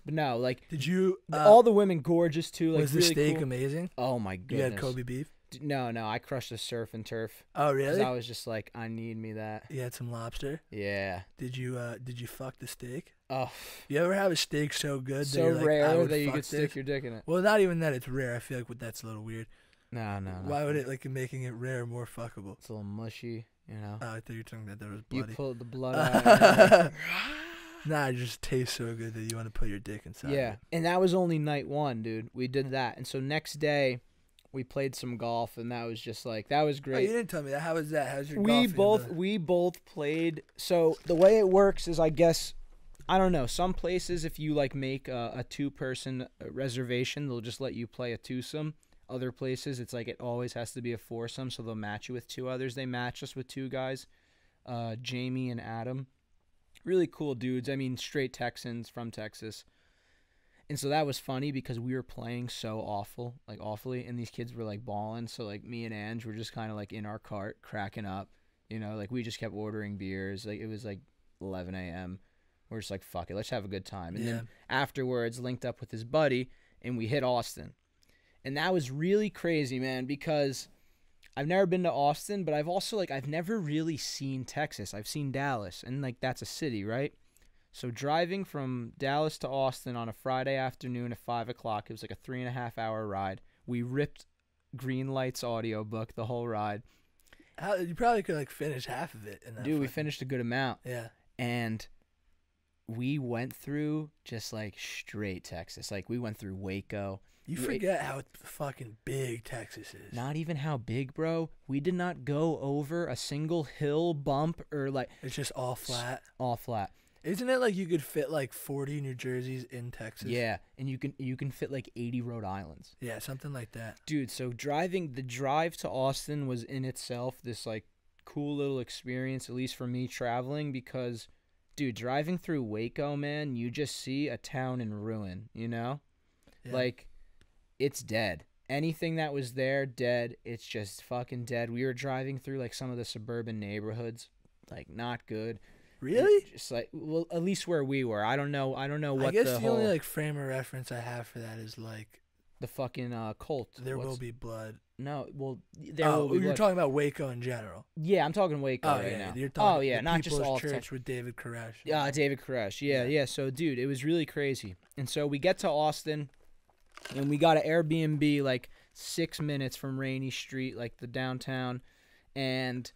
But no, like Did you? Uh, all the women gorgeous too, like was the really steak cool. amazing? Oh my goodness. You had Kobe beef. No, no, I crushed a surf and turf. Oh, 'cause really? I was just like, I need me that. You had some lobster. Yeah. Did you? uh Did you fuck the steak? Oh, You ever have a steak so good? that so you're like, I rare would that you fuck could stick this? your dick in it. Well, not even that. It's rare. I feel like that's a little weird. No, no, no. Why would it like making it rare more fuckable? It's a little mushy, you know. Oh, I thought you were talking that there was blood. you pulled the blood out. nah, it just tastes so good that you want to put your dick inside. Yeah, It. and that was only night one, dude. We did that, and so next day, we played some golf, and that was just like that was great. Oh, you didn't tell me that. How was that? How's your we both we both played. So the way it works is, I guess, I don't know. Some places, if you like make a, a two person reservation, they'll just let you play a twosome. Other places, it's like it always has to be a foursome, so they'll match you with two others. They matched us with two guys, uh, Jamie and Adam. Really cool dudes. I mean, straight Texans from Texas. And so that was funny because we were playing so awful, like awfully, and these kids were like balling. So like me and Ange were just kind of like in our cart, cracking up. You know, like we just kept ordering beers. Like it was like 11 a.m. We're just like, fuck it, let's have a good time. And Yeah. then afterwards, linked up with his buddy, and we hit Austin. And that was really crazy, man, because I've never been to Austin, but I've also like I've never really seen Texas. I've seen Dallas, and like that's a city, right? So driving from Dallas to Austin on a Friday afternoon at five o'clock, it was like a three and a half hour ride. We ripped Greenlights audiobook the whole ride. How, you probably could like finish half of it. In that Dude, we finished a good amount. Yeah. and we went through just like straight Texas. Like we went through Waco. You forget how fucking big Texas is. Not even how big, bro. We did not go over a single hill, bump, or like It's just all flat. all flat. Isn't it like you could fit like 40 New Jerseys in Texas? Yeah, and you can you can fit like 80 Rhode Islands. Yeah, something like that. Dude, so driving the drive to Austin was in itself this like cool little experience at least for me traveling because dude, driving through Waco, man, you just see a town in ruin, you know? Yeah. Like it's dead. Anything that was there dead, it's just fucking dead. We were driving through like some of the suburban neighborhoods, like not good. Really? Just like well, at least where we were. I don't know. I don't know what I guess the, the, whole only like frame of reference I have for that is like the fucking uh cult. there will be blood. no. Well, there oh, will be. you're blood. talking about Waco in general. yeah, I'm talking Waco oh right yeah, now. you're talking. oh yeah, the not just People's all church Tex- with David Koresh. Yeah, David Koresh. Yeah, Yeah. yeah. So, dude, it was really crazy. And so we get to Austin, and we got an Airbnb like six minutes from Rainy Street, like the downtown, and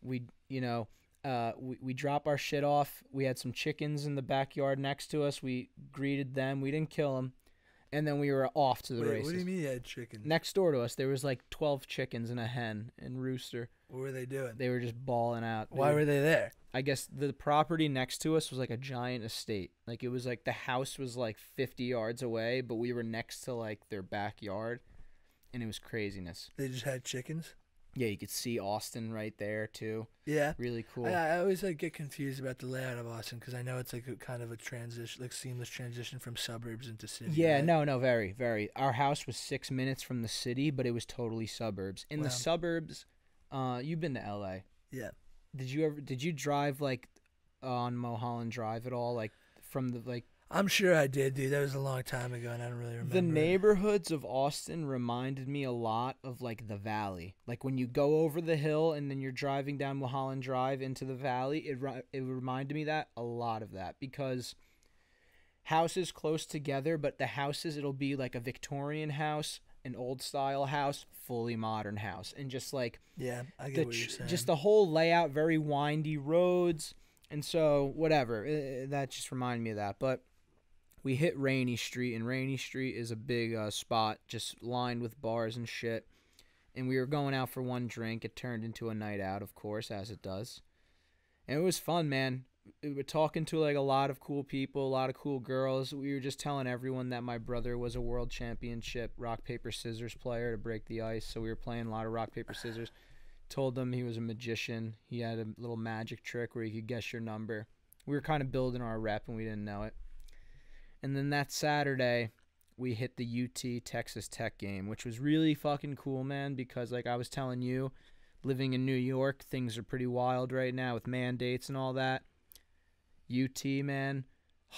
we, you know, uh, we, we drop our shit off. We had some chickens in the backyard next to us. We greeted them. We didn't kill them, and then we were off to the Wait, races. what do you mean you had chickens? Next door to us, there was like twelve chickens and a hen and rooster. what were they doing? They were just bawling out. Why were they there? I guess the property next to us was like a giant estate. Like it was like the house was like 50 yards away, but we were next to like their backyard and it was craziness. They just had chickens. Yeah, you could see Austin right there too. Yeah. Really cool. I, I always like get confused about the layout of Austin because I know it's like a kind of a transition, like seamless transition from suburbs into city. Yeah, right? no, no, very, very. Our house was 6 minutes from the city, but it was totally suburbs. In Wow. the suburbs, uh you've been to LA. Yeah. Did you ever did you drive like on Mulholland Drive at all like from the like I'm sure I did, dude. That was a long time ago, and I don't really remember. The neighborhoods of Austin reminded me a lot of like the valley. Like when you go over the hill and then you're driving down Mulholland Drive into the valley, it it reminded me that a lot of that because houses close together, but the houses it'll be like a Victorian house an old style house, fully modern house, and just like Yeah, I get the what you're saying. just the whole layout, very windy roads, and so whatever. that just reminded me of that. But we hit Rainy Street, and Rainy Street is a big uh, spot, just lined with bars and shit. And we were going out for one drink. It turned into a night out, of course, as it does. And it was fun, man. We were talking to like a lot of cool people, a lot of cool girls. We were just telling everyone that my brother was a world championship rock paper scissors player to break the ice. So we were playing a lot of rock paper scissors told them he was a magician. He had a little magic trick where he could guess your number. We were kind of building our rep and we didn't know it. And then that Saturday, we hit the UT Texas Tech game, which was really fucking cool, man, because like I was telling you, living in New York, things are pretty wild right now with mandates and all that. UT, man,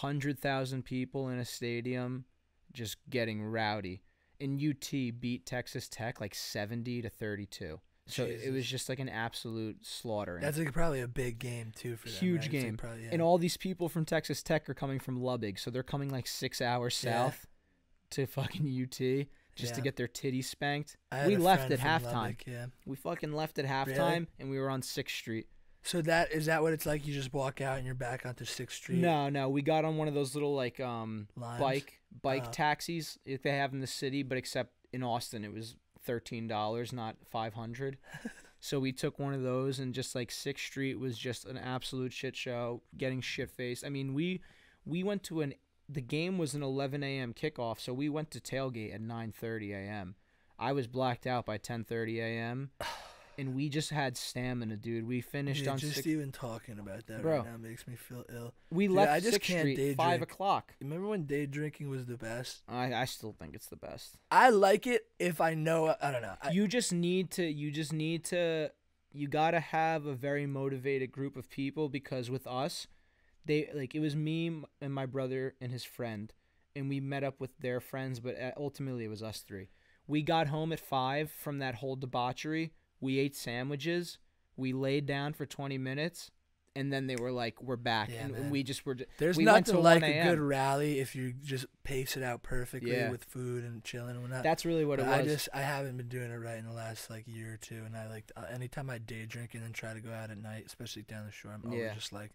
100,000 people in a stadium just getting rowdy. And UT beat Texas Tech like 70 to 32. So it was just like an absolute slaughter. That's like probably a big game too for them. Huge right? It's, like, game. probably, yeah. And all these people from Texas Tech are coming from Lubbock, so they're coming like six hours Yeah. south to fucking UT just to get their titties spanked. We left at halftime. Lubbock, yeah. We fucking left at halftime, and we were on Sixth Street. So that is that what it's like? You just walk out and you're back onto Sixth Street. No, no, we got on one of those little like um bike bike Oh. taxis if they have in the city, but except in Austin it was thirteen dollars, not five hundred. so we took one of those, and just like Sixth Street was just an absolute shit show, getting shit faced. I mean, we we went to an the game was an eleven a.m. kickoff, so we went to tailgate at nine thirty a.m. I was blacked out by ten thirty a.m. And we just had stamina, dude. We finished Dude, on just six. even talking about that Bro. right now makes me feel ill. We Dude, left I just can't Street day five drink. o'clock. Remember when day drinking was the best? I, I still think it's the best. I like it if I know. I don't know. I, you just need to you just need to you got to have a very motivated group of people because with us they like it was me and my brother and his friend and we met up with their friends but uh, ultimately it was us three we got home at 5 from that whole debauchery we ate sandwiches we laid down for 20 minutes and then they were like we're back Yeah, and, man. we just were there's we nothing like a good rally if you just pace it out perfectly Yeah. with food and chilling and whatnot. that's really what it was I just I haven't been doing it right in the last like year or two, and I like uh, anytime I day drink and then try to go out at night, especially down the shore, I'm always Yeah. just like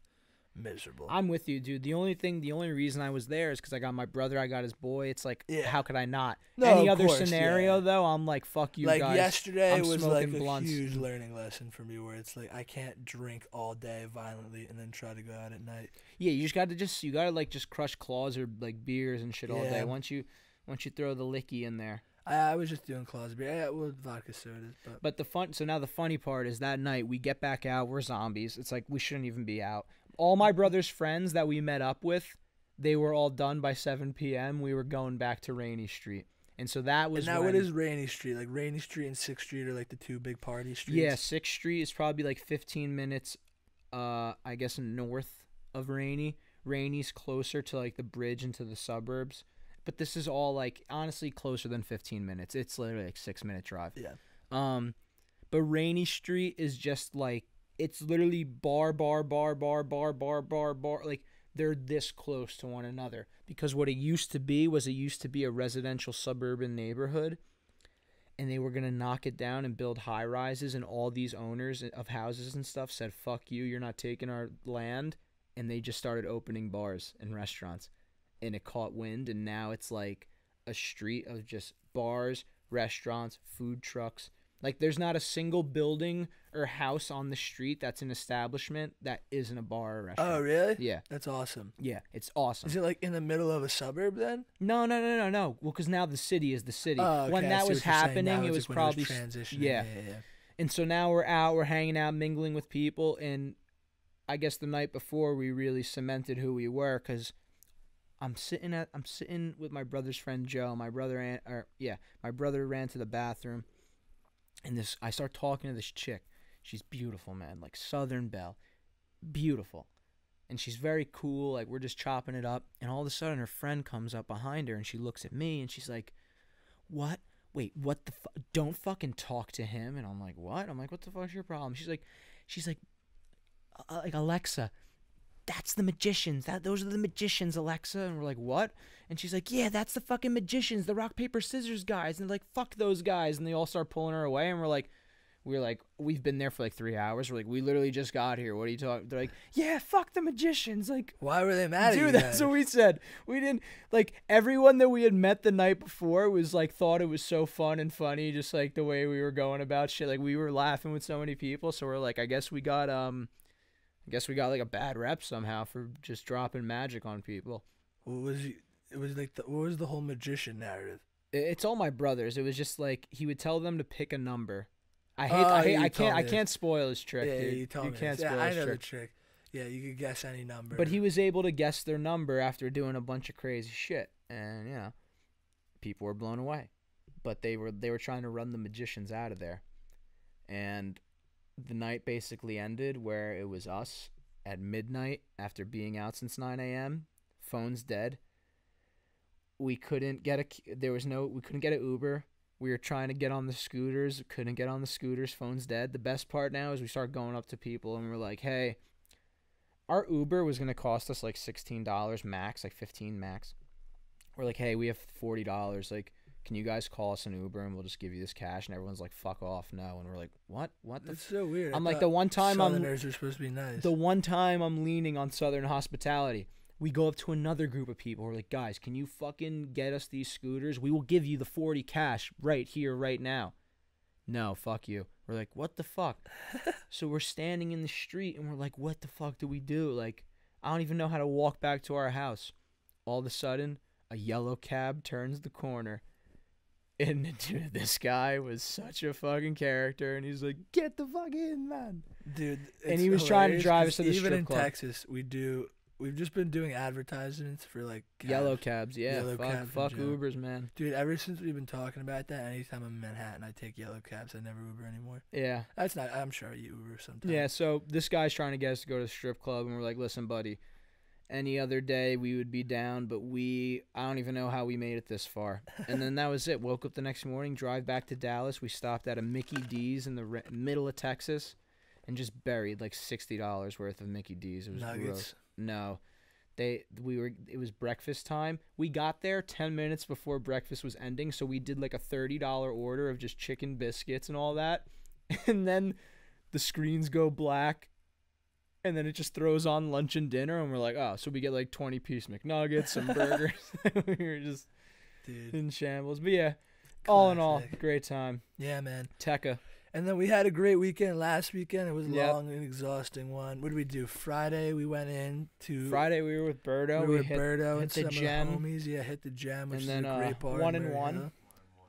miserable. I'm with you, dude. The only thing, the only reason I was there is because I got my brother, I got his boy. It's like, Yeah. how could I not? No, Any other course, snenario yeah. though, I'm like, fuck you like guys. yesterday I'm was like a blunts. huge learning lesson for me, where it's like I can't drink all day violently and then try to go out at night. Yeah, you just got to just, you got to like just crush claws or like beers and shit all day. Yeah. Once you, once you throw the licky in there. I, I was just doing claws beer, yeah, well, vodka sodas, but But the fun, so now the funny part is that night we get back out, we're zombies. It's like we shouldn't even be out. All my brother's friends that we met up with, they were all done by 7 p.m. We were going back to Rainy Street. And so that was and now when, what is Rainy Street? Like Rainy Street and Sixth Street are like the two big party streets. Yeah, Sixth Street is probably like 15 minutes, uh, I guess north of Rainy. Rainy's closer to like the bridge into the suburbs, but this is all like honestly closer than 15 minutes. It's literally like six minute drive. Yeah. Um, but Rainy Street is just like it's literally bar, bar, bar, bar, bar, bar, bar, bar. Like they're this close to one another because what it used to be was it used to be a residential suburban neighborhood and they were going to knock it down and build high rises and all these owners of houses and stuff said fuck you you're not taking our land and they just started opening bars and restaurants and it caught wind and now it's like a street of just bars restaurants food trucks like there's not a single building or house on the street that's an establishment that isn't a bar or oh, restaurant Oh, really? yeah That's awesome. yeah it's awesome Is it like in the middle of a suburb then? no no no no no well because now the city is the city Oh, okay, when that was what you're saying. happening it was like probably transitioning. yeah. yeah, yeah. And so now we're out, we're hanging out, mingling with people, and I guess the night before we really cemented who we were because I'm sitting at I'm sitting with my brother's friend Joe. My brother ran, or yeah, my brother ran to the bathroom, and this I start talking to this chick. She's beautiful, man, like Southern Belle, beautiful, and she's very cool. Like we're just chopping it up, and all of a sudden her friend comes up behind her, and she looks at me, and she's like, "What?" wait, what the fu- don't fucking talk to him. And I'm like, what? I'm like, what the fuck's your problem? She's like, she's like, uh, like Alexa, that's the magicians. That those are the magicians, Alexa. And we're like, what? And she's like, yeah, that's the fucking magicians, the rock paper scissors guys. And they're like, fuck those guys. And they all start pulling her away. And we're like, we're like, we've been there for like three hours. We're like, we literally just got here. What are you talking? They're like, yeah, fuck the magicians. Like, Why were they mad at you? Dude, that's guys? what we said. We didn't like everyone that we had met the night before was like thought it was so fun and funny, just like the way we were going about shit. Like we were laughing with so many people, so we're like, I guess we got um, I guess we got like a bad rep somehow for just dropping magic on people. What was you, it? Was like the, what was the whole magician narrative? I- It's all my brothers. It was just like he would tell them to pick a number. I hate. Oh, I hate. I can't. I can't spoil his trick, yeah, dude. you told me. can't this. spoil yeah, I know trick. the trick. Yeah, you could guess any number. But he was able to guess their number after doing a bunch of crazy shit, and you know, people were blown away. But they were they were trying to run the magicians out of there, and the night basically ended where it was us at midnight after being out since 9 a.m. Phones dead. We couldn't get a there was no we couldn't get an Uber. We were trying to get on the scooters, couldn't get on the scooters. Phones dead. The best part now is we start going up to people and we're like, "Hey, our Uber was gonna cost us like sixteen dollars max, like fifteen max. We're like, hey, we have forty dollars. Like, can you guys call us an Uber and we'll just give you this cash? And everyone's like, fuck off, no. And we're like, what? What the? That's so weird. I I'm like, the one time I'm Southerners are supposed to be nice. the one time I'm leaning on Southern hospitality. We go up to another group of people. We're like, guys, can you fucking get us these scooters? We will give you the 40 cash right here, right now. No, fuck you. We're like, what the fuck? so we're standing in the street and we're like, what the fuck do we do? Like, I don't even know how to walk back to our house. All of a sudden, a yellow cab turns the corner. And dude, this guy was such a fucking character. And he's like, get the fuck in, man. Dude, And he was trying to drive us to the Even strip in club. Texas, we do. We've just been doing advertisements for like Yellow cabs. cabs, yeah. Yellow fuck, cabs fuck. Ubers, man. Dude, ever since we've been talking about that, anytime I'm in Manhattan, I take yellow cabs. I never Uber anymore. Yeah, That's not. I'm sure you Uber sometimes. yeah. So this guy's trying to get us to go to the strip club, and we're like, "Listen, buddy, any other day we would be down, but we, I don't even know how we made it this far." And then that was it. Woke up the next morning, drive back to Dallas. We stopped at a Mickey D's in the re- middle of Texas, and just buried like sixty dollars worth of Mickey D's. It was Nuggets. gross. No. They we were it was breakfast time. We got there 10 minutes before breakfast was ending, so we did like a $30 order of just chicken biscuits and all that. And then the screens go black and then it just throws on lunch and dinner and we're like, "Oh, so we get like 20 piece McNuggets, some burgers." we were just dude. in shambles. But yeah, all in all, great time. Yeah, man. Tekka. And then we had a great weekend last weekend. It was a Yep. long and exhausting one. What did we do? Friday we went in to Friday we were with Berto. we We, were with hit Berto hit and the some gem. the homies. Yeah, hit the gem, which And is then, a uh, great bar. in one and one.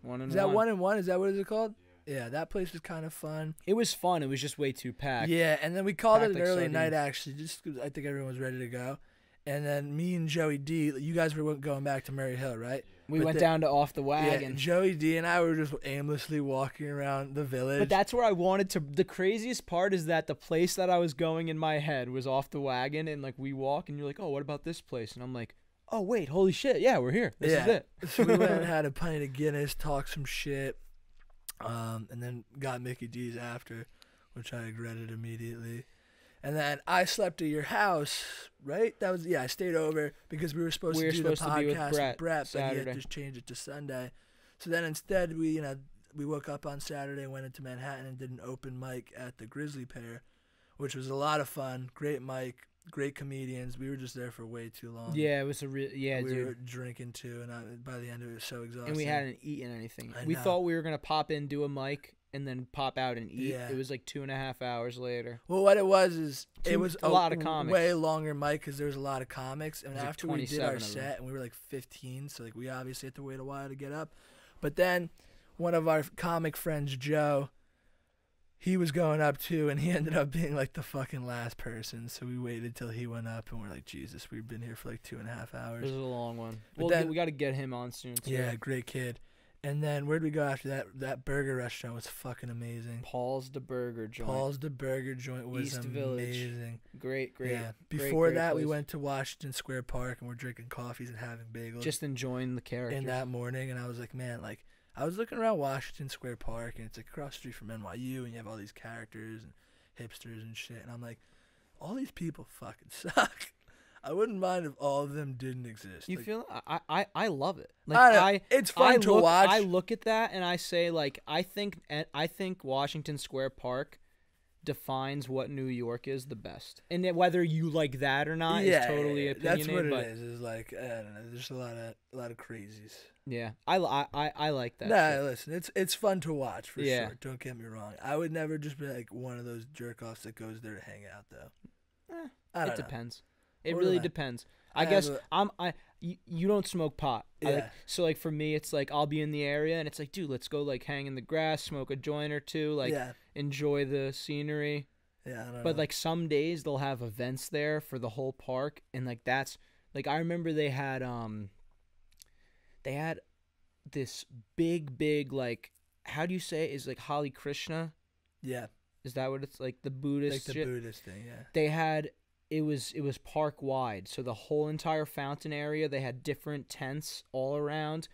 One and Is that one. one and one? Is that what it's called? Yeah, that place was kind of fun. It was fun. It was just way too packed. Yeah, and then we called it an like early night sardines. actually, just 'cause I think everyone was ready to go. And then me and Joey D, you guys were going back to Murray Hill, right? We But went down to off the Yeah, wagon. Joey D and I were just aimlessly walking around the village. But that's where I wanted to. The craziest part is that the place that I was going in my head was off the wagon, and like we walk, and you're like, "Oh, what about this place?" And I'm like, "Oh, wait, holy shit, yeah, we're here. This is it." so we went and had a pint of Guinness, talked some shit, um, and then got Mickey D's after, which I regretted immediately. And then I slept at your house, right? That was yeah. I stayed over because we were supposed We to were do the supposed to be with podcast Brett but he had just changed it to Sunday. So then instead, we you know we woke up on Saturday, went into Manhattan, and did an open mic at the Grisly Pear, which was a lot of fun. Great mic, great comedians. We were just there for way too long. Yeah, it was a real. Yeah, we dude. were drinking too, and I, by the end of it, was so exhausting. and we hadn't eaten anything. I we know. thought we were gonna pop in, do a mic, and then pop out and eat. Yeah. It was like two and a half hours later. Well, what it was is it was a lot of comics. way longer mic because there was a lot of comics, and There's like after we did our 27 of them. set, and we were like 15, so like we obviously had to wait a while to get up. But then one of our comic friends, Joe, he was going up too, and he ended up being like the fucking last person. So we waited till he went up, and we're like, Jesus, we've been here for like two and a half hours. This is a long one. But Well, then- we got to get him on soon. Too. Yeah, great kid. And then where'd we go after that? That burger restaurant was fucking amazing. Paul's the burger joint. Paul's the burger joint was East Village. amazing. great, great. yeah. Before great that, we place. went to Washington Square Park and we're drinking coffees and having bagels just enjoying the characters. in that morning. And I was like, man, like I was looking around Washington Square Park and it's across the street from NYU and you have all these characters and hipsters and shit. And I'm like, all these people fucking suck. I wouldn't mind if all of them didn't exist. You Like, feel? I, I I love it. Like I, I it's fun I to look, watch. I look at that and I say like I think and I think Washington Square Park defines what New York is the best. And then whether you like that or not yeah, is totally yeah, opinionated. That's what it is. Is like I don't know. There's a lot of a lot of crazies. yeah, I, I I I like that. nah, shit. listen, it's it's fun to watch for Yeah. sure. Don't get me wrong. I would never just be like one of those jerk offs that goes there to hang out though. Eh, I it know. depends. It What really depends. I I guess have a- I'm I you, you don't smoke pot. I like- Yeah. so like for me it's like I'll be in the area and it's like dude, let's go like hang in the grass, smoke a joint or two, like yeah, enjoy the scenery. yeah. I don't But know. like some days they'll have events there for the whole park and like that's like I remember they had um they had this big big like how do you say it? is like Hare Krishna? yeah, Is that what it's like the Buddhist like the shit? Buddhist thing. Yeah. they had it was it was park wide. So the whole entire fountain area they had different tents all around.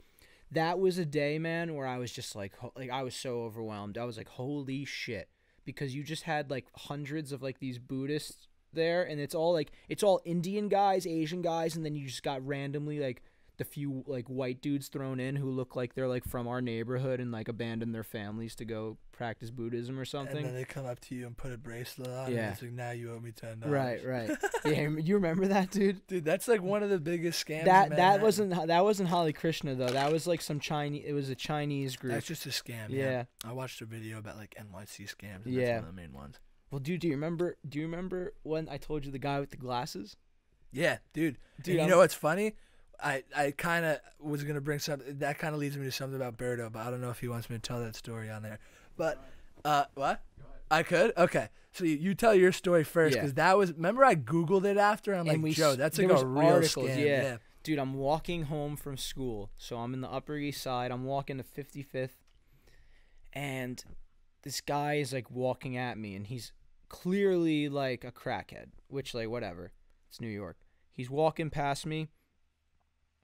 That was a day man where i was just like like i was so overwhelmed. I was like holy shit. Because you just had like hundreds of like these buddhists there and it's all like it's all indian guys asian guys and then you just got randomly like the few like white dudes thrown in who look like they're like from our neighborhood and like abandon their families to go practice buddhism or something And then they come up to you and put a bracelet on. Yeah. And it's like now you owe me ten dollars. right right yeah you remember that dude Dude, that's like one of the biggest scams. that that wasn't that wasn't Hare Krishna though. That was like some Chinese. It was a Chinese group. That's just a scam. Yeah. yeah. I watched a video about like NYC scams. And Yeah. That's one of the main ones. Well, dude, do you remember? Do you remember when I told you the guy with the glasses? Yeah, dude. Dude, and you I'm- know what's funny? I, I kind of was gonna bring something that kind of leads me to something about Berto, but I don't know if he wants me to tell that story on there. But uh, what? I could. Okay, so you, you tell your story first because that was. Remember, I googled it after. I'm like, we Joe, that's like a real articles, scam. yeah. yeah. Dude, I'm walking home from school, so I'm in the Upper East Side. I'm walking to 55th, and this guy is like walking at me, and he's clearly like a crackhead, which like whatever. It's New York. He's walking past me,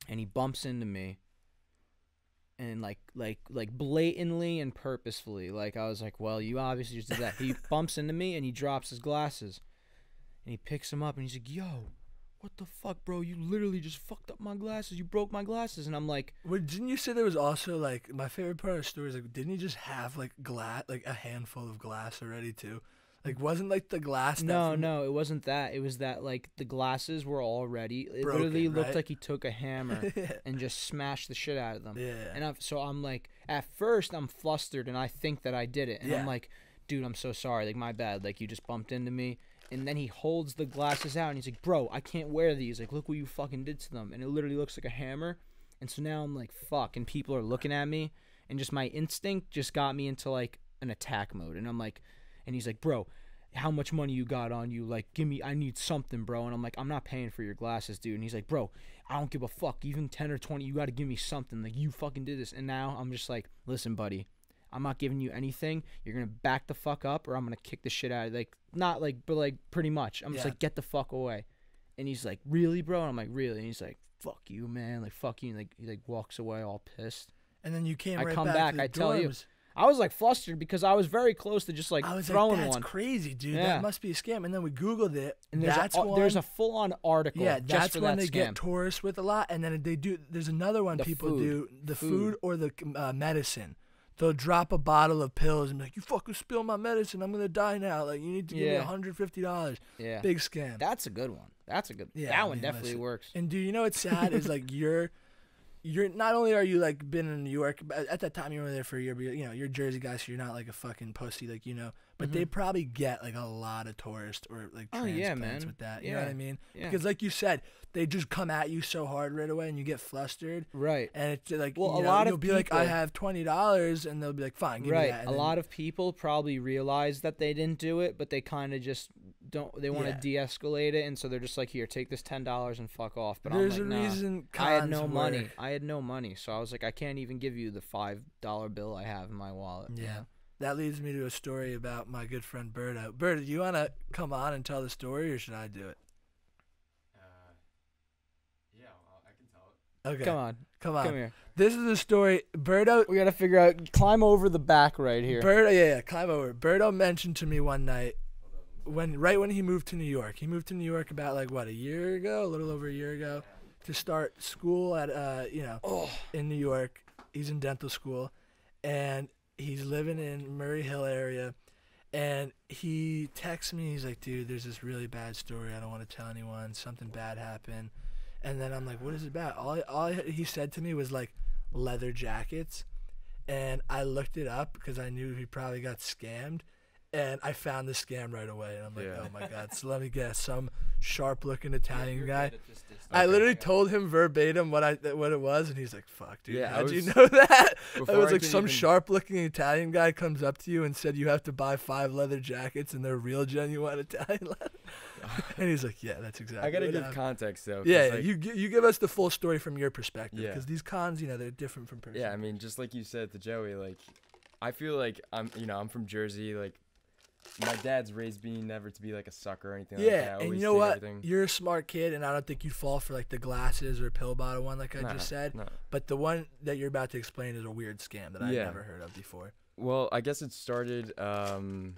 and he bumps into me, and like like like blatantly and purposefully. Like I was like, well, you obviously just did that. he bumps into me, and he drops his glasses, and he picks them up, and he's like, yo. What the fuck, bro? You literally just fucked up my glasses. You broke my glasses, and I'm like, Well, didn't you say there was also like my favorite part of the story is like didn't he just have like glass like a handful of glass already too? Like wasn't like the glass No, from- no, it wasn't that. It was that like the glasses were already. It Broken, literally looked right? like he took a hammer and just smashed the shit out of them. Yeah. And I've, so I'm like, at first I'm flustered and I think that I did it, and Yeah. I'm like, dude, I'm so sorry. Like my bad. Like you just bumped into me. And then he holds the glasses out and he's like, bro, I can't wear these. Like look what you fucking did to them. And it literally looks like a hammer. And so now I'm like, fuck. And people are looking at me, and just my instinct just got me into like an attack mode. And I'm like, and he's like, bro, how much money you got on you? Like, give me, I need something, bro. And I'm like, I'm not paying for your glasses, dude. And he's like, bro, I don't give a fuck. Even 10 or 20, you got to give me something. Like, you fucking did this. And now I'm just like, listen, buddy, I'm not giving you anything. You're going to back the fuck up or I'm going to kick the shit out of Like, not like, but like, pretty much. I'm just Yeah. like, get the fuck away. And he's like, really, bro? And I'm like, really? And he's like, fuck you, man. Like, fuck you. And like, he like walks away all pissed. And then you came I right come back. back, I tell you. I was like flustered because I was very close to just like I was throwing like, that's one. crazy, dude. Yeah. That must be a scam. And then we Googled it. And there's that's a, one. there's a full on article. yeah, just that's when that they scam. get tourists with a lot. And then they do. There's another one The people food. do the food, Food. or the uh, medicine. They'll drop a bottle of pills and be like, "You fucking spill my medicine. I'm gonna die now. Like, you need to give me 150 dollars." yeah, Big scam. that's a good one. That's a good. Yeah, that I one mean, definitely listen. works. And do you know what's sad is like you're you're not only are you like been in New York, but at that time you were there for a year, but you're, know you're Jersey guy, so you're not like a fucking pussy, like you know. But they probably get like a lot of tourists or like Mm-hmm. Oh, transplants with that. You know what I mean? Yeah. Because like you said, they just come at you so hard right away, and you get flustered. Right. And it's like Well, you a know, lot of you'll be like, I people- have twenty dollars, and they'll be like, fine, give me Right. A lot of people probably realize that they didn't do it, but they kind of just don't. They want to de-escalate it, and so they're just like, "Here, take this ten dollars and fuck off." But There's I'm a nah. reason. I had no money. I had no money, so I was like, I can't even give you the five dollar bill I have in my wallet. you Yeah. know? That leads me to a story about my good friend Berto. Berto, do you want to come on and tell the story, or should I do it? Uh, yeah, well, I can tell it. Okay, Come on, come on. come here. This is a story. Berto, We gotta figure out. Climb over the back right here. Berto, yeah, yeah, climb over. Berto mentioned to me one night. Hold on, let me when right when he moved to New York. He moved to New York about like what a year ago, a little over a year ago, to start school at uh you know Oh, in New York. He's in dental school, and he's living in Murray Hill area. And he texts me. He's like, "Dude, there's this really bad story. I don't want to tell anyone. Something bad happened." And then I'm like, "What is it about?" All all he said to me was like, "Leather jackets." And I looked it up because I knew he probably got scammed. And I found the scam right away. And I'm like, Yeah. "Oh my god!" So let me guess, some sharp-looking Italian You're guy. good at. I Okay. literally told him verbatim what I what it was, and he's like, "Fuck, dude, Yeah, how'd you know that?" It was I like some even- sharp-looking Italian guy comes up to you and said you have to buy five leather jackets and they're real, genuine Italian leather. and he's like, "Yeah, that's exactly." I gotta what give happened." context though. Yeah, yeah, like- you you give us the full story from your perspective Yeah. because these cons, you know, they're different from person. Yeah, I mean, just like you said to Joey, like, I feel like I'm, you know, I'm from Jersey. Like, my dad's raised me never to be like a sucker or anything like that. Yeah, and you know what? Everything. You're a smart kid, and I don't think you'd fall for like the glasses or pill bottle one, like I Nah, just said. no. But the one that you're about to explain is a weird scam that I've Yeah. never heard of before. Well, I guess it started. Um,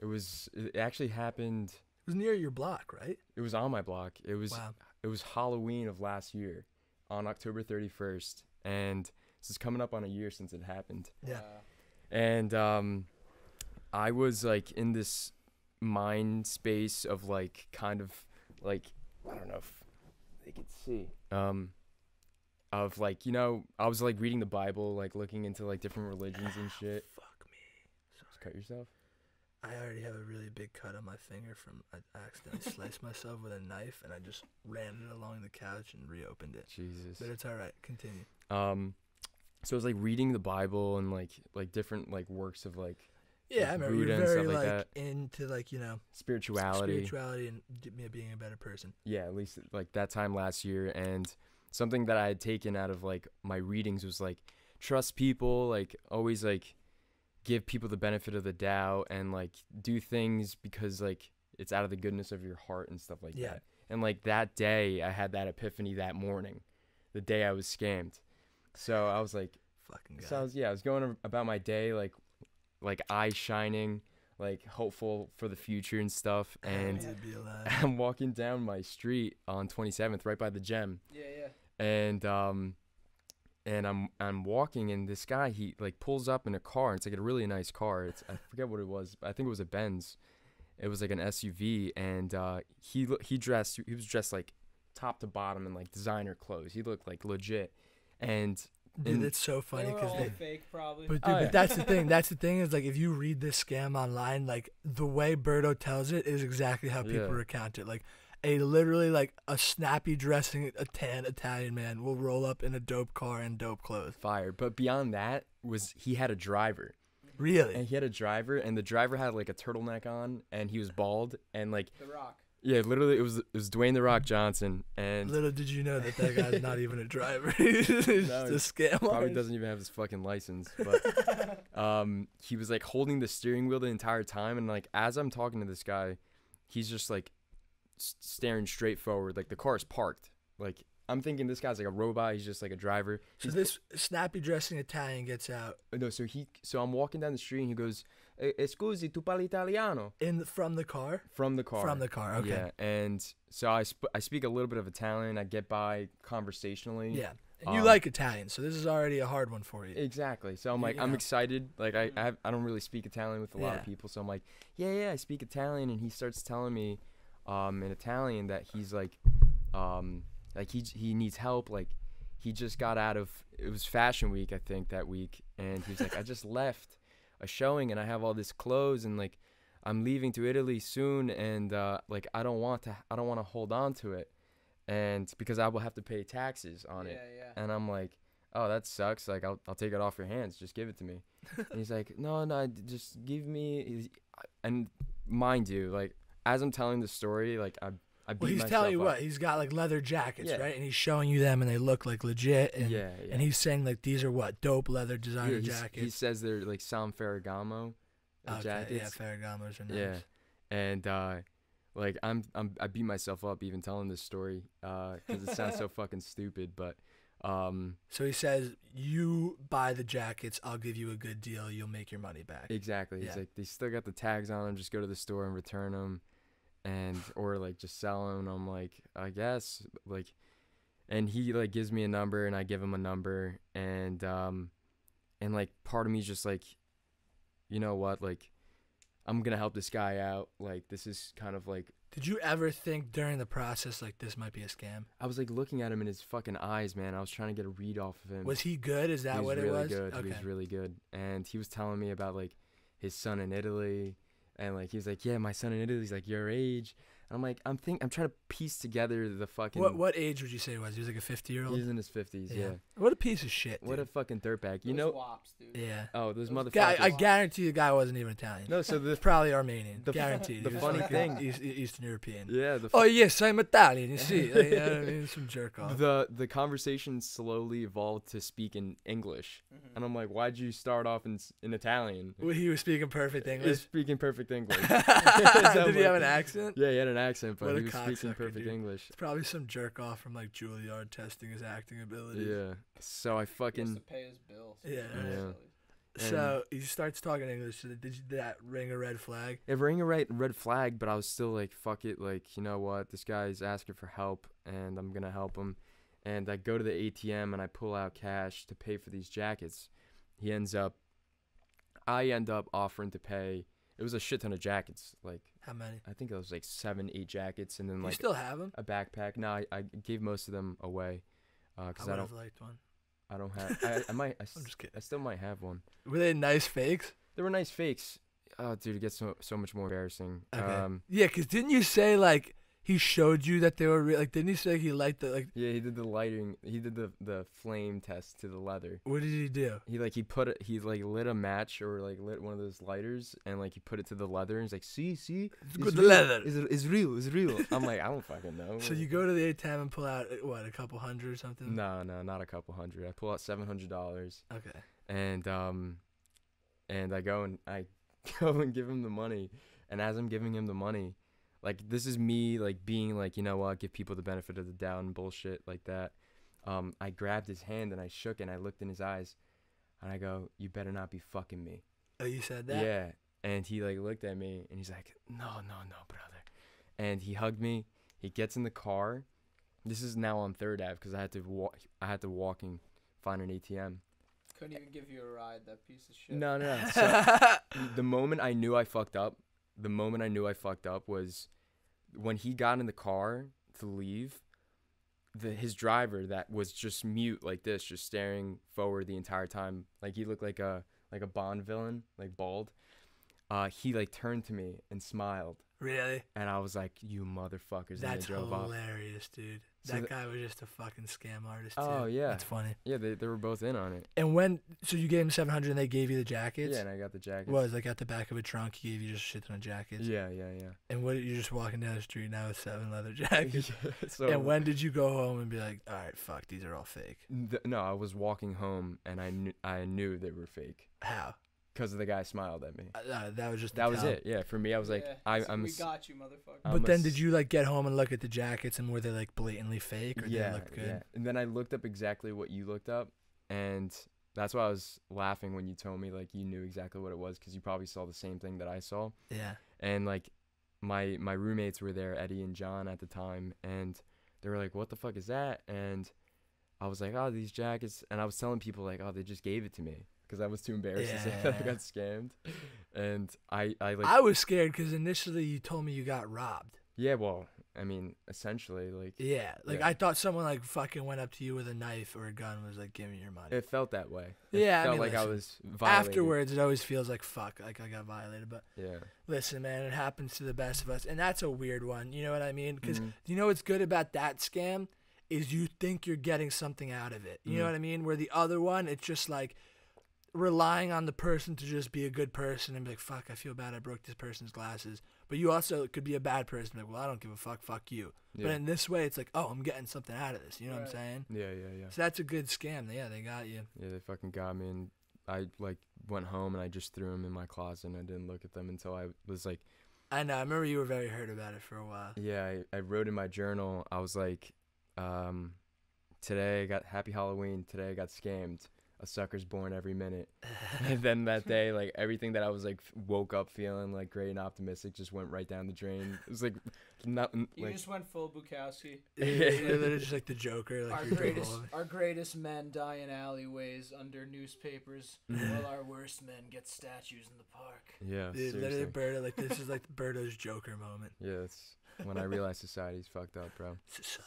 it was. It actually happened. It was near your block, right? It was on my block. It was. Wow. It was Halloween of last year, on October 31st, and this is coming up on a year since it happened. Yeah. and um i was like in this mind space of like kind of like i don't know if they could see um of like you know i was like reading the bible like looking into like different religions and shit Fuck me. just cut yourself I already have a really big cut on my finger from I accidentally sliced myself with a knife and I just ran it along the couch and reopened it. jesus But it's all right. Continue. um so i was like reading the bible and like like different like works of like Yeah, I Like remember Buddha you're very like like into like you know spirituality spirituality and being a better person. yeah, at least like that time last year. And something that I had taken out of like my readings was like trust people, like always like give people the benefit of the doubt and like do things because like it's out of the goodness of your heart and stuff like Yeah. that. And like that day, I had that epiphany that morning, the day I was scammed. So I was like, Fucking guy. so I was yeah, I was going about my day like like eyes shining, like hopeful for the future and stuff. And Happy to be alive. I'm walking down my street on 27th, right by the gym, Yeah, yeah. and um, and I'm I'm walking, and this guy he like pulls up in a car. It's like a really nice car. It's I forget what it was. I think it was a Benz. It was like an SUV, and uh, he he dressed he was dressed like top to bottom in like designer clothes. He looked like legit, and Dude, and- it's so funny because they. fake, probably. But dude, Oh, but that's the thing. That's the thing is like if you read this scam online, like the way Berto tells it is exactly how people Yeah. recount it. Like a literally like a snappy dressing a tan Italian man will roll up in a dope car and dope clothes. fire. But beyond that was he had a driver, Really? and he had a driver, and the driver had like a turtleneck on, and he was bald, and like the Rock. Yeah, literally it was it was Dwayne the Rock Johnson, and Little did you know that that guy's not even a driver. He's just No, a scam. probably doesn't even have his fucking license but um he was like holding the steering wheel the entire time and like as i'm talking to this guy he's just like staring straight forward like the car is parked like i'm thinking this guy's like a robot he's just like a driver So He's- this snappy dressing Italian gets out no so he so i'm walking down the street and he goes "Eh, scusi tu parli italiano in from the car. from the car From the car. Okay. yeah and so i sp- i speak a little bit of italian i get by conversationally Yeah. And you Um, like Italian, so this is already a hard one for you. Exactly. So I'm like, you I'm excited. Like I, I, have, I don't really speak Italian with a lot Yeah. of people, so I'm like, yeah, yeah, I speak Italian, and he starts telling me, um, in Italian that he's like, um, like he he needs help. Like he just got out of it was Fashion Week, I think that week, and he's like, I just left a showing, and I have all this clothes, and like I'm leaving to Italy soon, and uh, like I don't want to, I don't want to hold on to it, and because I will have to pay taxes on yeah, it. yeah. And I'm like, oh, that sucks. Like, I'll, I'll take it off your hands. Just give it to me. and he's like, no, no, just give me. And mind you, like, as I'm telling the story, like, I, I beat Well, he's telling you up. what he's got like leather jackets, Yeah. right? And he's showing you them, and they look like legit. And, yeah, yeah. and he's saying like these are what dope leather designer he's- jackets. He says they're like San Ferragamo uh, okay, jackets. yeah, Ferragamos are nice. Yeah, and uh, like I'm, I'm, I beat myself up even telling this story because it sounds so fucking stupid. But Um, So he says, "You buy the jackets, I'll give you a good deal. You'll make your money back." exactly. Yeah. like they still got the tags on them. Just go to the store and return them, and or like just sell them. I'm like, I guess like, and he like gives me a number and I give him a number and um, and like part of me is just like, you know what, like, I'm gonna help this guy out. Like this is kind of like Did you ever think during the process like this might be a scam? I was like looking at him in his fucking eyes, man. I was trying to get a read off of him. Was he good? Is that he was what really it was? good. Okay. He was really good, and he was telling me about like his son in Italy, and like he was like, yeah, my son in Italy, Italy's like your age. And I'm like, I'm think I'm trying to piece together the fucking. what what age would you say he was? He was like a fifty year old. He's in his fifties. Yeah. What a piece of shit. What a dude. fucking dirtbag. You Those know? wops, dude. yeah. Oh, those Those motherfuckers. Guy, I Fuckers. guarantee the guy wasn't even Italian. no, so the probably Armenian. the Guaranteed. the funny like thing- East, Eastern European. yeah the Oh yes, I'm Italian. You see, like, you I mean? some jerk off. the the conversation slowly evolved to speak in English, Mhm. and I'm like, why'd you start off in in Italian? Well, he was speaking perfect English. He's English. speaking perfect English. Did he have an accent? Yeah, he had an accent, but What he was speaking perfect dude. English. It's probably some jerk off from like Juilliard testing his acting ability. Yeah. So I He has fucking to pay his bills. Yeah. Yeah. So he starts talking English. So did, you, did that ring a red flag? it rang a red red flag, but I was still like, fuck it, like you know what, this guy's asking for help, and I'm gonna help him. And I go to the ATM and I pull out cash to pay for these jackets. He ends up, I end up offering to pay. It was a shit ton of jackets, like How many? I think it was like seven, eight jackets, and then Do you like still have them? a backpack. No, I, I gave most of them away, uh, I I, don't, liked one. I don't have. I, I might. I, I'm just kidding. I still might have one. Were they nice fakes? They were nice fakes. Oh, dude, it gets so so much more embarrassing. Okay. Um, Yeah, cause didn't you say like he showed you that they were real? Like, didn't he say he liked the like? yeah, he did the lighting. He did the the flame test to the leather. What did he do? He like he put it. He like lit a match or like lit one of those lighters and like he put it to the leather and he's like, see, see, good the real. leather. It's, it's real. It's real. I'm like, I don't fucking know. So you go to the ATM and pull out uh, what a couple hundred or something. No, no, not a couple hundred. I pull out seven hundred dollars Okay. and um, and I go and I go and give him the money. And as I'm giving him the money, like this is me like being like you know what, give people the benefit of the doubt and bullshit like that. Um, I grabbed his hand and I shook and I looked in his eyes, and I go, "You better not be fucking me." Oh, you said that. Yeah. And he like looked at me and he's like, "No, no, no, brother." And he hugged me. He gets in the car. This is now on Third Ave because I had to walk. I had to walk and find an ATM. Couldn't even give you a ride, that piece of shit. No, no. no. So the moment I knew I fucked up, the moment I knew I fucked up was when he got in the car to leave. The his driver that was just mute like this, just staring forward the entire time, like he looked like a like a Bond villain, like bald. Uh, he like turned to me and smiled, really? and I was like, "You motherfuckers!" That's drove off. hilarious, dude. So that the- guy was just a fucking scam artist. Too. Oh, yeah. That's funny. Yeah, they, they were both in on it. And when so you gave him seven hundred and they gave you the jackets? yeah, and I got the jacket. Was like at the back of a trunk, he gave you just shit ton of jackets. Yeah, yeah, yeah. And what you're just walking down the street now with seven leather jackets. so and when did you go home and be like, all right, fuck, these are all fake? Th- no, I was walking home and I knew I knew they were fake How? Because the guy smiled at me. Uh, uh, that was just the That was it. Yeah, for me, I was like, Yeah, I, I'm. We s- got you, motherfucker. I'm But a then did you like get home and look at the jackets and were they like blatantly fake or yeah, they looked good? yeah. And then I looked up exactly what you looked up, and that's why I was laughing when you told me like you knew exactly what it was because you probably saw the same thing that I saw. Yeah. And like, my my roommates were there, Eddie and John at the time, and they were like, "What the fuck is that?" And I was like, "Oh, these jackets," and I was telling people like, "Oh, they just gave it to me." Because I was too embarrassed to say that I got scammed, and I, I like I was scared because initially you told me you got robbed. Yeah, well, I mean, essentially, like Yeah. Like Yeah. I thought someone like fucking went up to you with a knife or a gun and was like, give me your money. it felt that way. It Yeah, I felt mean, like I was violated. Afterwards, it always feels like fuck, like I got violated. But Yeah. listen, man, it happens to the best of us, and that's a weird one. You know what I mean? Because Mhm. you know what's good about that scam is you think you're getting something out of it. You know Mhm. what I mean? Where the other one, it's just like relying on the person to just be a good person and be like, fuck, I feel bad I broke this person's glasses. But you also could be a bad person, like, well, I don't give a fuck, fuck you. Yeah. But in this way, it's like, oh, I'm getting something out of this. You know what I'm saying? yeah, yeah, yeah. So that's a good scam. Yeah, they got you. Yeah, they fucking got me, and I like went home and I just threw them in my closet and I didn't look at them until I was like, I know. I remember you were very hurt about it for a while. yeah, I, I wrote in my journal. I was like, um, today I got Happy Halloween. Today I got scammed. A sucker's born every minute. and then that day, like everything that I was like woke up feeling like great and optimistic just went right down the drain. It was like not You like just went full Bukowski. You're literally just like the Joker. Like Our greatest, double- our greatest men die in alleyways under newspapers, while our worst men get statues in the park. yeah, Dude, literally, seriously. Berto. Like this is like Berto's Joker moment. Yeah, it's when I realized society's fucked up, bro. Society.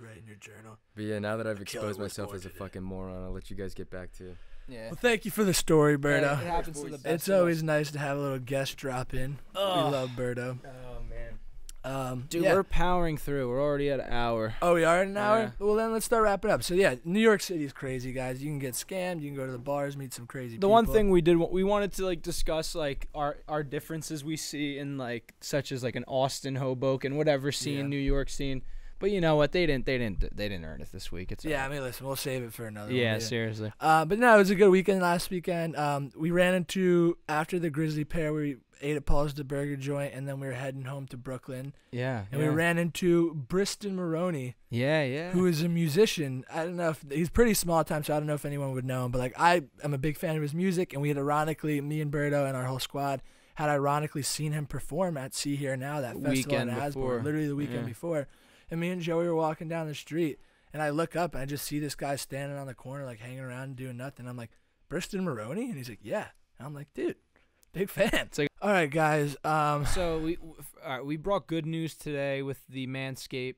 Right in your journal. But yeah, now that I've exposed myself as a today. fucking moron, I'll let you guys get back to Yeah. Well, thank you for the story, Berto. it happens to the best. It's of always nice to have a little guest drop in. We Ugh. love Berto. Oh man. Um, Dude, yeah. we're powering through. We're already at an hour. Oh, we are in an hour? Yeah. Well, then let's start wrapping up. So, yeah, New York City is crazy, guys. You can get scammed. You can go to the bars, meet some crazy The people. one thing we did, we wanted to like discuss like our our differences we see in like such as like an Austin, Hoboken, whatever scene, Yeah. New York scene. But you know what? They didn't. They didn't. They didn't earn it this week. It's Yeah, I alright. mean, listen, we'll save it for another yeah. one. Seriously. Uh, but no, it was a good weekend last weekend. Um, we ran into, after the Grisly Pear, we ate at Paul's the Burger Joint, and then we were heading home to Brooklyn. Yeah. And yeah. we ran into Briston Maroney, Yeah. Yeah. who is a musician. I don't know if he's pretty small time, so I don't know if anyone would know him. But like, I am a big fan of his music, and we had ironically, me and Berto and our whole squad had ironically seen him perform at Sea.Hear.Now that festival Weekend in literally the weekend Yeah. before. And me and Joey were walking down the street, and I look up and I just see this guy standing on the corner, like hanging around and doing nothing. I'm like, Briston Maroney, and he's like, yeah. And I'm like, dude, big fan. It's like- all right, guys. Um, so we all right, we brought good news today with the Manscaped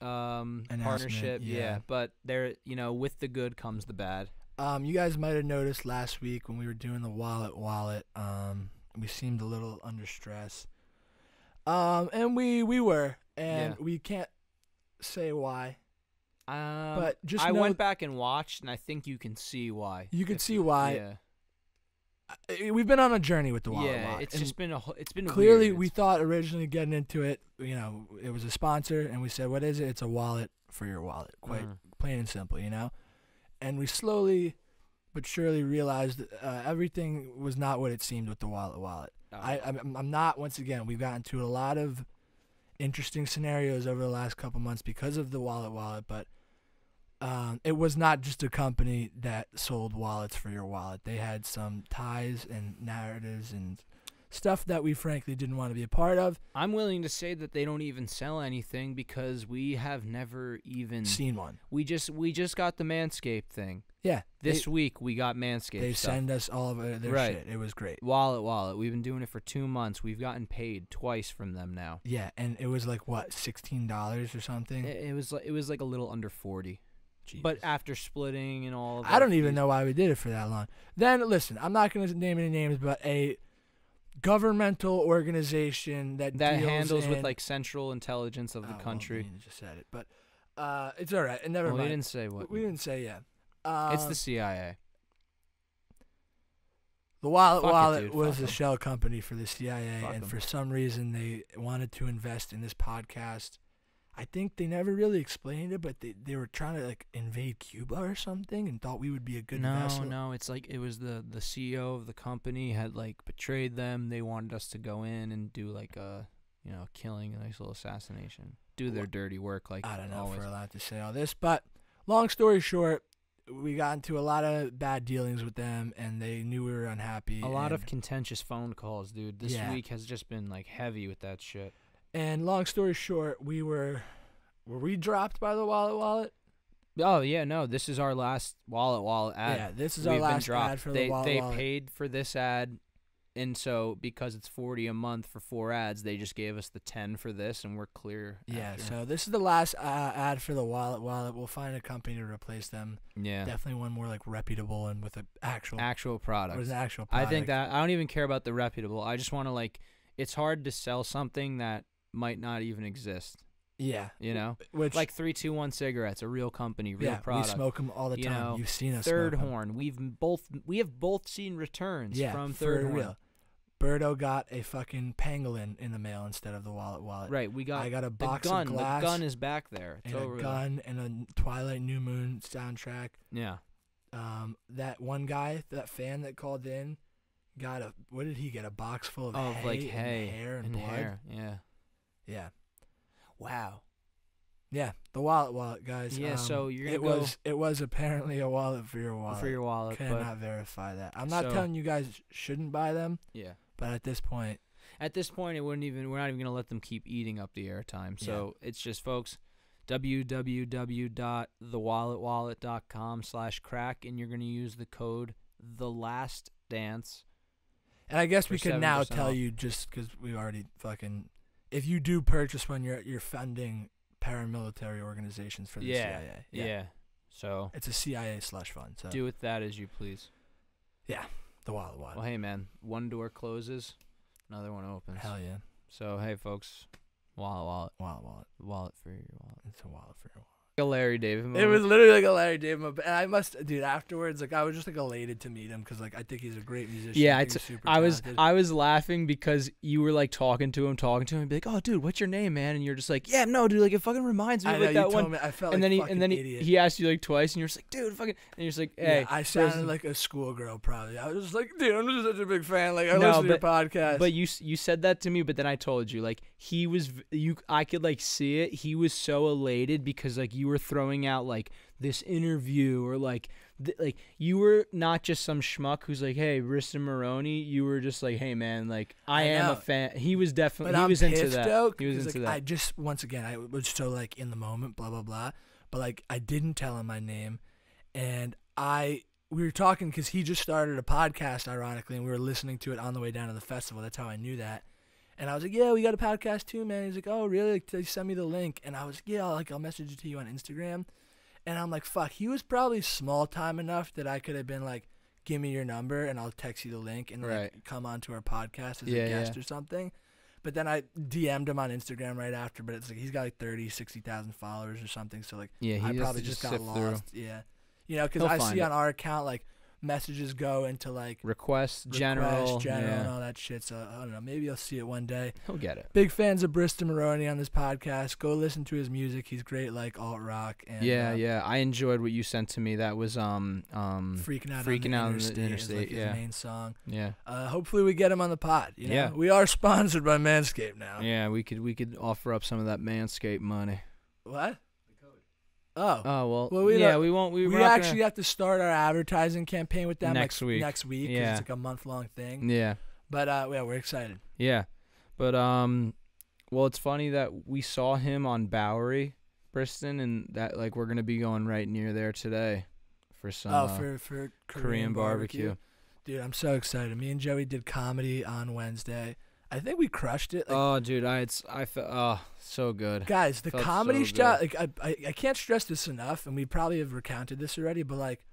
um, partnership. yeah. but there, you know, with the good comes the bad. Um, you guys might have noticed last week when we were doing the wallet wallet, um, we seemed a little under stress. Um, and we we were, and Yeah. we can't say why, Um, but just I went back and watched, and I think you can see why. you can see why. Yeah. We've been on a journey with the wallet yeah, wallet. it's just been a it's been clearly weird. we thought originally getting into it, you know, it was a sponsor, and we said, "What is it? It's a wallet for your wallet." Quite Mhm. plain and simple, you know. And we slowly, but surely realized uh, everything was not what it seemed with the wallet wallet. Oh, I, I'm, I'm not. Once again, we've gotten to a lot of interesting scenarios over the last couple months because of the wallet wallet, but um, it was not just a company that sold wallets for your wallet. They had some ties and narratives and stuff that we frankly didn't want to be a part of. I'm willing to say that they don't even sell anything because we have never even Seen one. we just we just got the Manscaped thing. Yeah, This they, week we got Manscaped they stuff. send us all of uh, their Right. shit. It was great. Wallet Wallet. We've been doing it for 2 months. We've gotten paid twice from them now. Yeah, and it was like what sixteen dollars or something. It, it was like it was like a little under 40. But after splitting and all of I don't even know why we did it for that long. Then listen, I'm not going to name any names, but a governmental organization that that deals handles with like central intelligence of Oh, the well, country. you just said it, but uh, it's all right. And never well, we didn't say what. we didn't say yeah. Um, it's the CIA. the wallet Fuck wallet dude, was fuck a shell company for the CIA, Fuck and 'em. for some reason they wanted to invest in this podcast. I think they never really explained it, but they, they were trying to like invade Cuba or something, and thought we would be a good no, vessel. no, it's like it was the the CEO of the company had like betrayed them. They wanted us to go in and do like a you know killing, a nice little assassination, do their dirty work like I don't know always. if we're allowed to say all this, but long story short, we got into a lot of bad dealings with them, and they knew we were unhappy. a lot of contentious phone calls, dude. This Yeah. week has just been like heavy with that shit. And long story short, we were were we dropped by the wallet wallet? Oh yeah, no, this is our last wallet wallet ad. yeah, this is We've our last ad for they the wallet they wallet. paid for this ad, and so because it's forty a month for four ads, they just gave us the ten for this, and we're clear. yeah, after. so this is the last uh, ad for the wallet wallet. We'll find a company to replace them. yeah, Definitely one more like reputable and with an actual actual product. with an actual. Product. I think that I don't even care about the reputable. I just want to like. It's hard to sell something that might not even exist. yeah, You know, which like three two one cigarettes, a real company, real yeah, product. we smoke them all the You time. know, You've seen us. Third. Horn. We've both we have both seen returns Yeah, from for Third Horn. real. Berto got a fucking pangolin in the mail instead of the wallet wallet. Right, we got I got a box gun. of glass The gun is back there. It's and a there. gun and a Twilight New Moon soundtrack. Yeah. Um, that one guy, that fan that called in, got a what did he get? A box full of, Of hay like and hay hair and, and blood. hair. Yeah. Yeah. Wow. Yeah, the wallet wallet guys. Yeah, um, so you're gonna it go- was it was apparently a wallet for your wallet. for your wallet. Cannot verify that. I'm not So- telling you guys shouldn't buy them, yeah, but at this point, at this point, it wouldn't even. We're not even gonna let them keep eating up the airtime. So it's just, folks. www.thewalletwallet.com slash crack and you're going to use the code the last dance and I guess For we can now 70% tell off. you just because we already fucking. If you do purchase one, you're you're funding paramilitary organizations for the Yeah, CIA. yeah, yeah. so It's a CIA slush fund. So do with that as you please Yeah, the wallet wallet. well hey man one door closes another one opens Hell yeah, so hey folks wallet wallet wallet wallet. wallet for your wallet It's a wallet for your wallet. A larry david It was literally like a Larry David, moment, and I must, dude. Afterwards, like I was just like elated to meet him because like I think he's a great musician. Yeah, I, I think t- he's super I was talented. I was laughing because you were like talking to him, talking to him, and be like, "Oh, dude, what's your name, man?" And you're just like, "Yeah, no, dude, like it fucking reminds me I of like that one." me. I felt And like then he and then he, he asked you like twice, and you're just like, "Dude, fucking," and you're just like, "Hey." yeah, I sounded like a schoolgirl probably. I was just like, dude, I'm just such a big fan. Like I No, listen to your podcast. But you you said that to me, but then I told you like he was you I could like see it. He was so elated because like you were throwing out like this interview or like th- like you were not just some schmuck who's like, "Hey, Briston Maroney." You were just like, "Hey, man, like I, I am know. a fan." He was definitely But he I'm was into that. though. he was into like, that. I just once again I was so like in the moment, blah blah blah. But like I didn't tell him my name, and I we were talking because he just started a podcast, ironically, and we were listening to it on the way down to the festival. That's how I knew that. And I was like, "Yeah, we got a podcast too, man." He's like, "Oh, really? Like, they send me the link." And I was, like, "Yeah, I'll, like I'll message it to you on Instagram." And I'm like, "Fuck." He was probably small time enough that I could have been like, "Give me your number, and I'll text you the link, and Right. like come onto our podcast as Yeah, a guest yeah. or something." But then I DM'd him on Instagram right after, but it's like he's got like 30, 60,000 followers or something. So like yeah, he I probably just, just got sift through. lost. Yeah. You know, because I see it. on our account like messages go into like Requests, requests, general, general, and all that shit. So I don't know. Maybe I'll see it one day. He'll get it. Big fans of Briston Maroney on this podcast. Go listen to his music. He's great, like alt rock. And, yeah, uh, yeah. I enjoyed what you sent to me. That was um um Freaking out, Freaking on Out the the interstate, like, Interstate, his yeah. main song. yeah. Uh, hopefully we get him on the pod. You know? Yeah. we are sponsored by Manscaped now. Yeah, we could we could offer up some of that Manscaped money. What? Oh, Oh well, Well, we yeah, we won't. We, we actually have to start our advertising campaign with them Next like, week. Next week. Yeah. it's like a month long thing. yeah, But uh, yeah, we're excited. yeah, but um, well, it's funny that we saw him on Bowery, Briston, and that like we're gonna be going right near there today for some oh, uh, for for Korean, Korean barbecue. barbecue. dude, I'm so excited. Me and Joey did comedy on Wednesday. I think we crushed it. Like, oh, dude, I it's I felt oh so good. guys, the felt comedy so stuff. Like I, I, I can't stress this enough, and we probably have recounted this already. But like,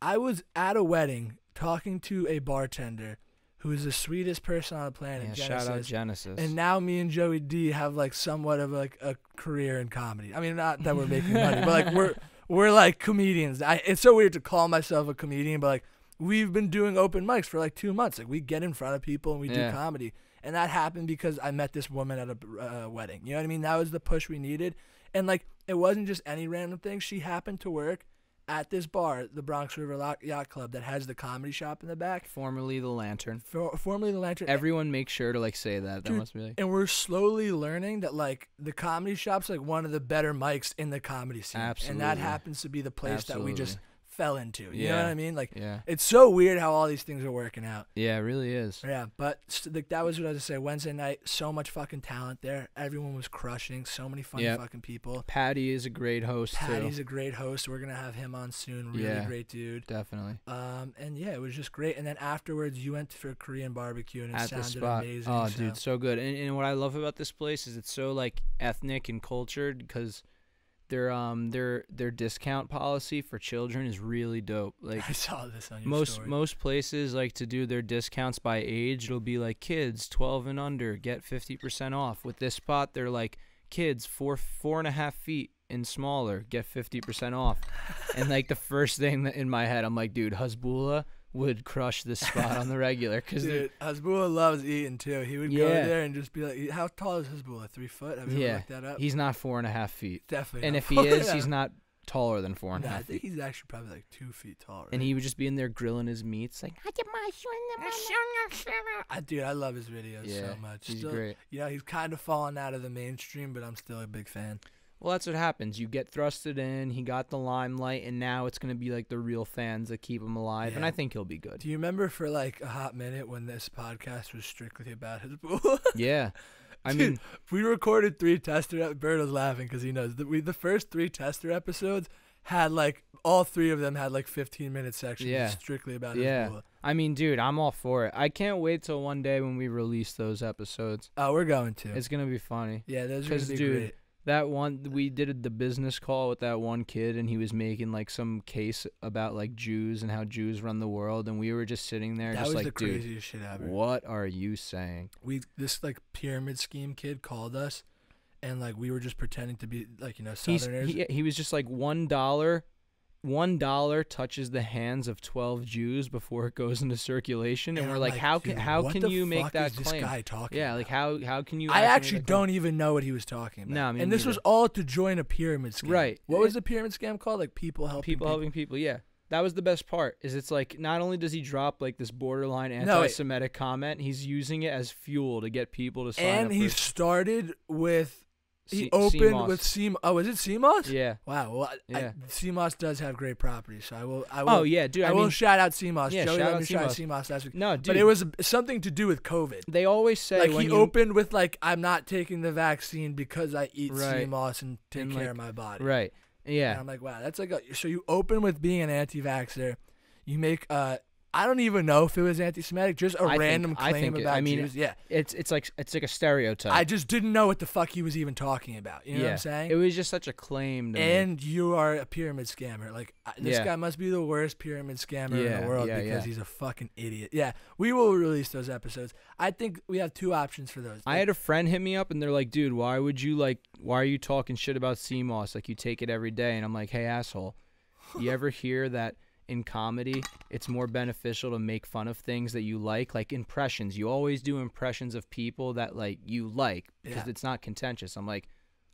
I was at a wedding talking to a bartender who is the sweetest person on the planet. Yeah, shout out Genesis. Genesis. And now me and Joey D have like somewhat of like a career in comedy. I mean, not that we're making money, but like we're we're like comedians. I, it's so weird to call myself a comedian, but like we've been doing open mics for like two months. Like we get in front of people and we Yeah. do comedy, and that happened because I met this woman at a uh, wedding. You know what I mean? That was the push we needed, and like it wasn't just any random thing. She happened to work at this bar, the Bronx River Yacht Club, that has the comedy shop in the back. formerly the Lantern. For, formerly the Lantern. Everyone make sure to like say that. That Dude, must be like and we're slowly learning that like the comedy shop's like one of the better mics in the comedy scene and that happens to be the place that we just Absolutely. Fell into you know what i mean? Like yeah, it's so weird how all these things are working out. Yeah, it really is. yeah but st- like, that was what i was going to say. Wednesday night so much fucking talent there. Everyone was crushing. So many funny Yep. fucking people. Patty is a great host patty's too. a great host. We're gonna have him on soon. Really Yeah. great dude. Definitely. um and yeah it was just great. And then afterwards you went for korean barbecue and it At sounded amazing Oh, so- dude, so good. And, and what I love about this place is it's so like ethnic and cultured because their um their their discount policy for children is really dope. Like i saw this on your most story. most places like to do their discounts by age it'll be like kids 12 and under get 50% off with this spot they're like kids four four and a half feet and smaller get 50% off and like the first thing that in my head i'm like dude hasbullah would crush this spot on the regular because Dude, Hasbullah loves eating too. He would go there and just be like, "How tall is Hasbullah? Three foot? Have you Yeah. ever looked that up? he's not four and a half feet Definitely. and if he is he's not taller than four and a Nah, I think feet he's actually probably like two feet tall. Right? and he would just be in there grilling his meats like I, get my shun shimmer I dude, I love his videos yeah so much. he's Still, great You know, he's kind of fallen out of the mainstream, but I'm still a big fan. Well, that's what happens. You get thrusted in. He got the limelight, and now it's gonna be like the real fans that keep him alive. And I think he'll be good. Do you remember for like a hot minute when this podcast was strictly about his pool? Yeah, I Dude, mean, we recorded three tester. Bird was laughing because he knows that we the first three tester episodes had like all three of them had like 15 minute sections Yeah. strictly about Yeah. his pool. I mean, dude, I'm all for it. I can't wait till one day when we release those episodes. Oh, we're going to. It's gonna be funny. yeah, those are gonna be dude, great. That one we did the business call with that one kid, and he was making like some case about like Jews and how Jews run the world, and we were just sitting there, That just was like, the dude, craziest shit ever. what are you saying? we this like pyramid scheme kid called us and like we were just pretending to be like you know southerners he, he was just like one dollar one dollar touches the hands of 12 jews before it goes into circulation and, And we're I'm like, how can how can you make that that is this claim guy talking yeah like about? how how can you I actually don't even know what he was talking about. No, me and this was all to join a pyramid scam. Right. What was the pyramid scam called? Like people helping people helping people yeah that was the best part is it's like not only does he drop like this borderline anti-semitic comment he's using it as fuel to get people to sign And up he started with he C- opened with sea moss. Oh, is it sea moss? yeah Wow. Well, Yeah. I, sea moss does have great properties, so I will. I will oh yeah dude I, i, will shout out sea moss. Yeah, Joey shout out me shout out sea moss. CMOS last week. no dude but it was something to do with COVID. they always say like he you, opened with like I'm not taking the vaccine because I eat Right. sea moss and take And, care like, of my body. right And yeah I'm like, wow, that's like a, so you open with being an anti-vaxxer, you make uh I don't even know if it was anti-Semitic, just a I think- random I claim think it- about I mean, Jews. Yeah, it's it's like it's like a stereotype I just didn't know what the fuck he was even talking about. You know yeah what I'm saying? it was just such a claim to me. and you are a pyramid scammer. Like this Yeah. guy must be the worst pyramid scammer in the world yeah, because yeah. he's a fucking idiot. Yeah, we will release those episodes. I think we have two options for those. I had a friend hit me up and they're like, dude, why would you like, why are you talking shit about sea moss? Like, you take it every day. And I'm like, hey, asshole, you ever hear that in comedy it's more beneficial to make fun of things that you like? Like impressions. You always do impressions of people that like you like because Yeah. it's not contentious. I'm like,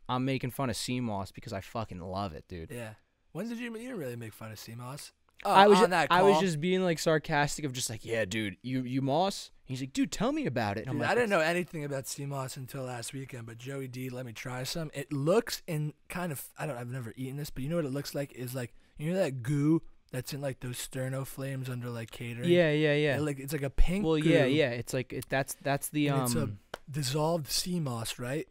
I'm making fun of sea moss because I fucking love it, dude. yeah. When did you? You didn't really make fun of sea moss. Oh, I was on ju- that I was just being like sarcastic of just like, yeah, dude, you you Moss. He's like, dude, tell me about it. Dude, like, I didn't know anything about sea moss until last weekend, but Joey D let me try some. It looks in kind of I don't I've never eaten this, but you know what it looks like is like you know that goo that's in like those sterno flames under like catering. Yeah, yeah, yeah. Like it's like a pink. well, yeah, yeah. It's like it, that's that's the um. it's a dissolved sea moss, right?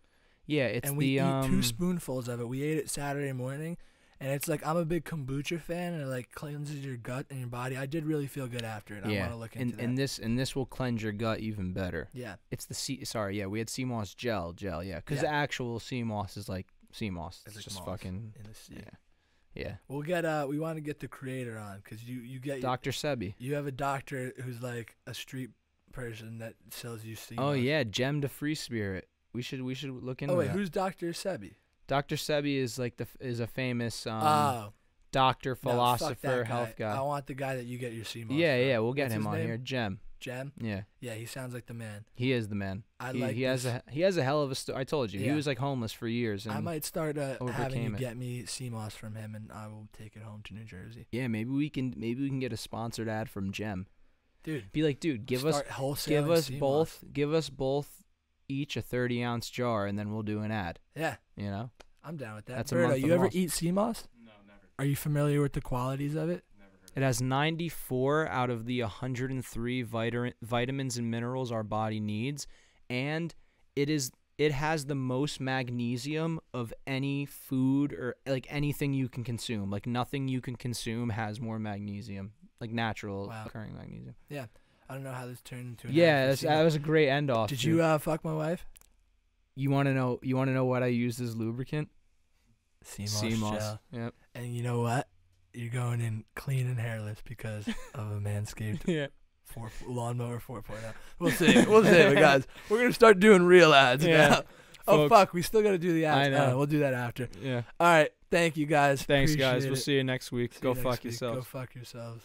yeah, it's and we the eat um. two spoonfuls of it. We ate it Saturday morning, and it's like I'm a big kombucha fan, and it like cleanses your gut and your body. I did really feel good after it. Yeah. I want to look into and that. and this and this will cleanse your gut even better. yeah, It's the sea. Sorry, yeah, we had sea moss gel, gel, yeah, because Yeah. the actual sea moss is like sea moss. It's, It's just moss fucking in the sea. yeah, yeah. We'll get uh, we want to get the creator on because you you get Doctor Sebi. you have a doctor who's like a street person that sells you sea Oh yeah, Gem to Free Spirit. We should we should look into Oh wait, that. who's Doctor Sebi? Doctor Sebi is like the is a famous um, oh, doctor, no, philosopher, that health guy. I want the guy that you get your moss. yeah, from. yeah, we'll get What's him on name? here. Gem. Jem. Yeah, Yeah, he sounds like the man. he is the man. I he, like he has a he has a hell of a story. I told you he was like homeless for years. And I might start uh, having you it. get me sea moss from him, and I will take it home to New Jersey. Yeah, maybe we can maybe we can get a sponsored ad from Gem. Dude, Be like, dude, give us give us sea both give us both each a thirty ounce jar and then we'll do an ad. Yeah, You know? I'm down with that. That's a Berto, month you ever moss. eat sea moss? No, never. Are you familiar with the qualities of it? It has ninety four out of the hundred and three vita- vitamins and minerals our body needs, and it is it has the most magnesium of any food or like anything you can consume. Like nothing you can consume has more magnesium, like natural Wow. occurring magnesium. Yeah. I don't know how this turned into. An Yeah, that's, that was a great end off. Did dude. you uh, fuck my wife? You want to know? You want to know what I used as lubricant? Sea moss. Yep. And you know what? You're going in clean and hairless because of a manscaped Yeah. four lawnmower 4.0. We'll see. We'll see, but guys. We're gonna start doing real ads Yeah. now. Oh Folks. fuck, we still gotta do the ads. I know. Uh, we'll do that after. Yeah. All right, thank you guys. Thanks, guys. We'll it. see you next week. See Go you next fuck week. Go fuck yourselves.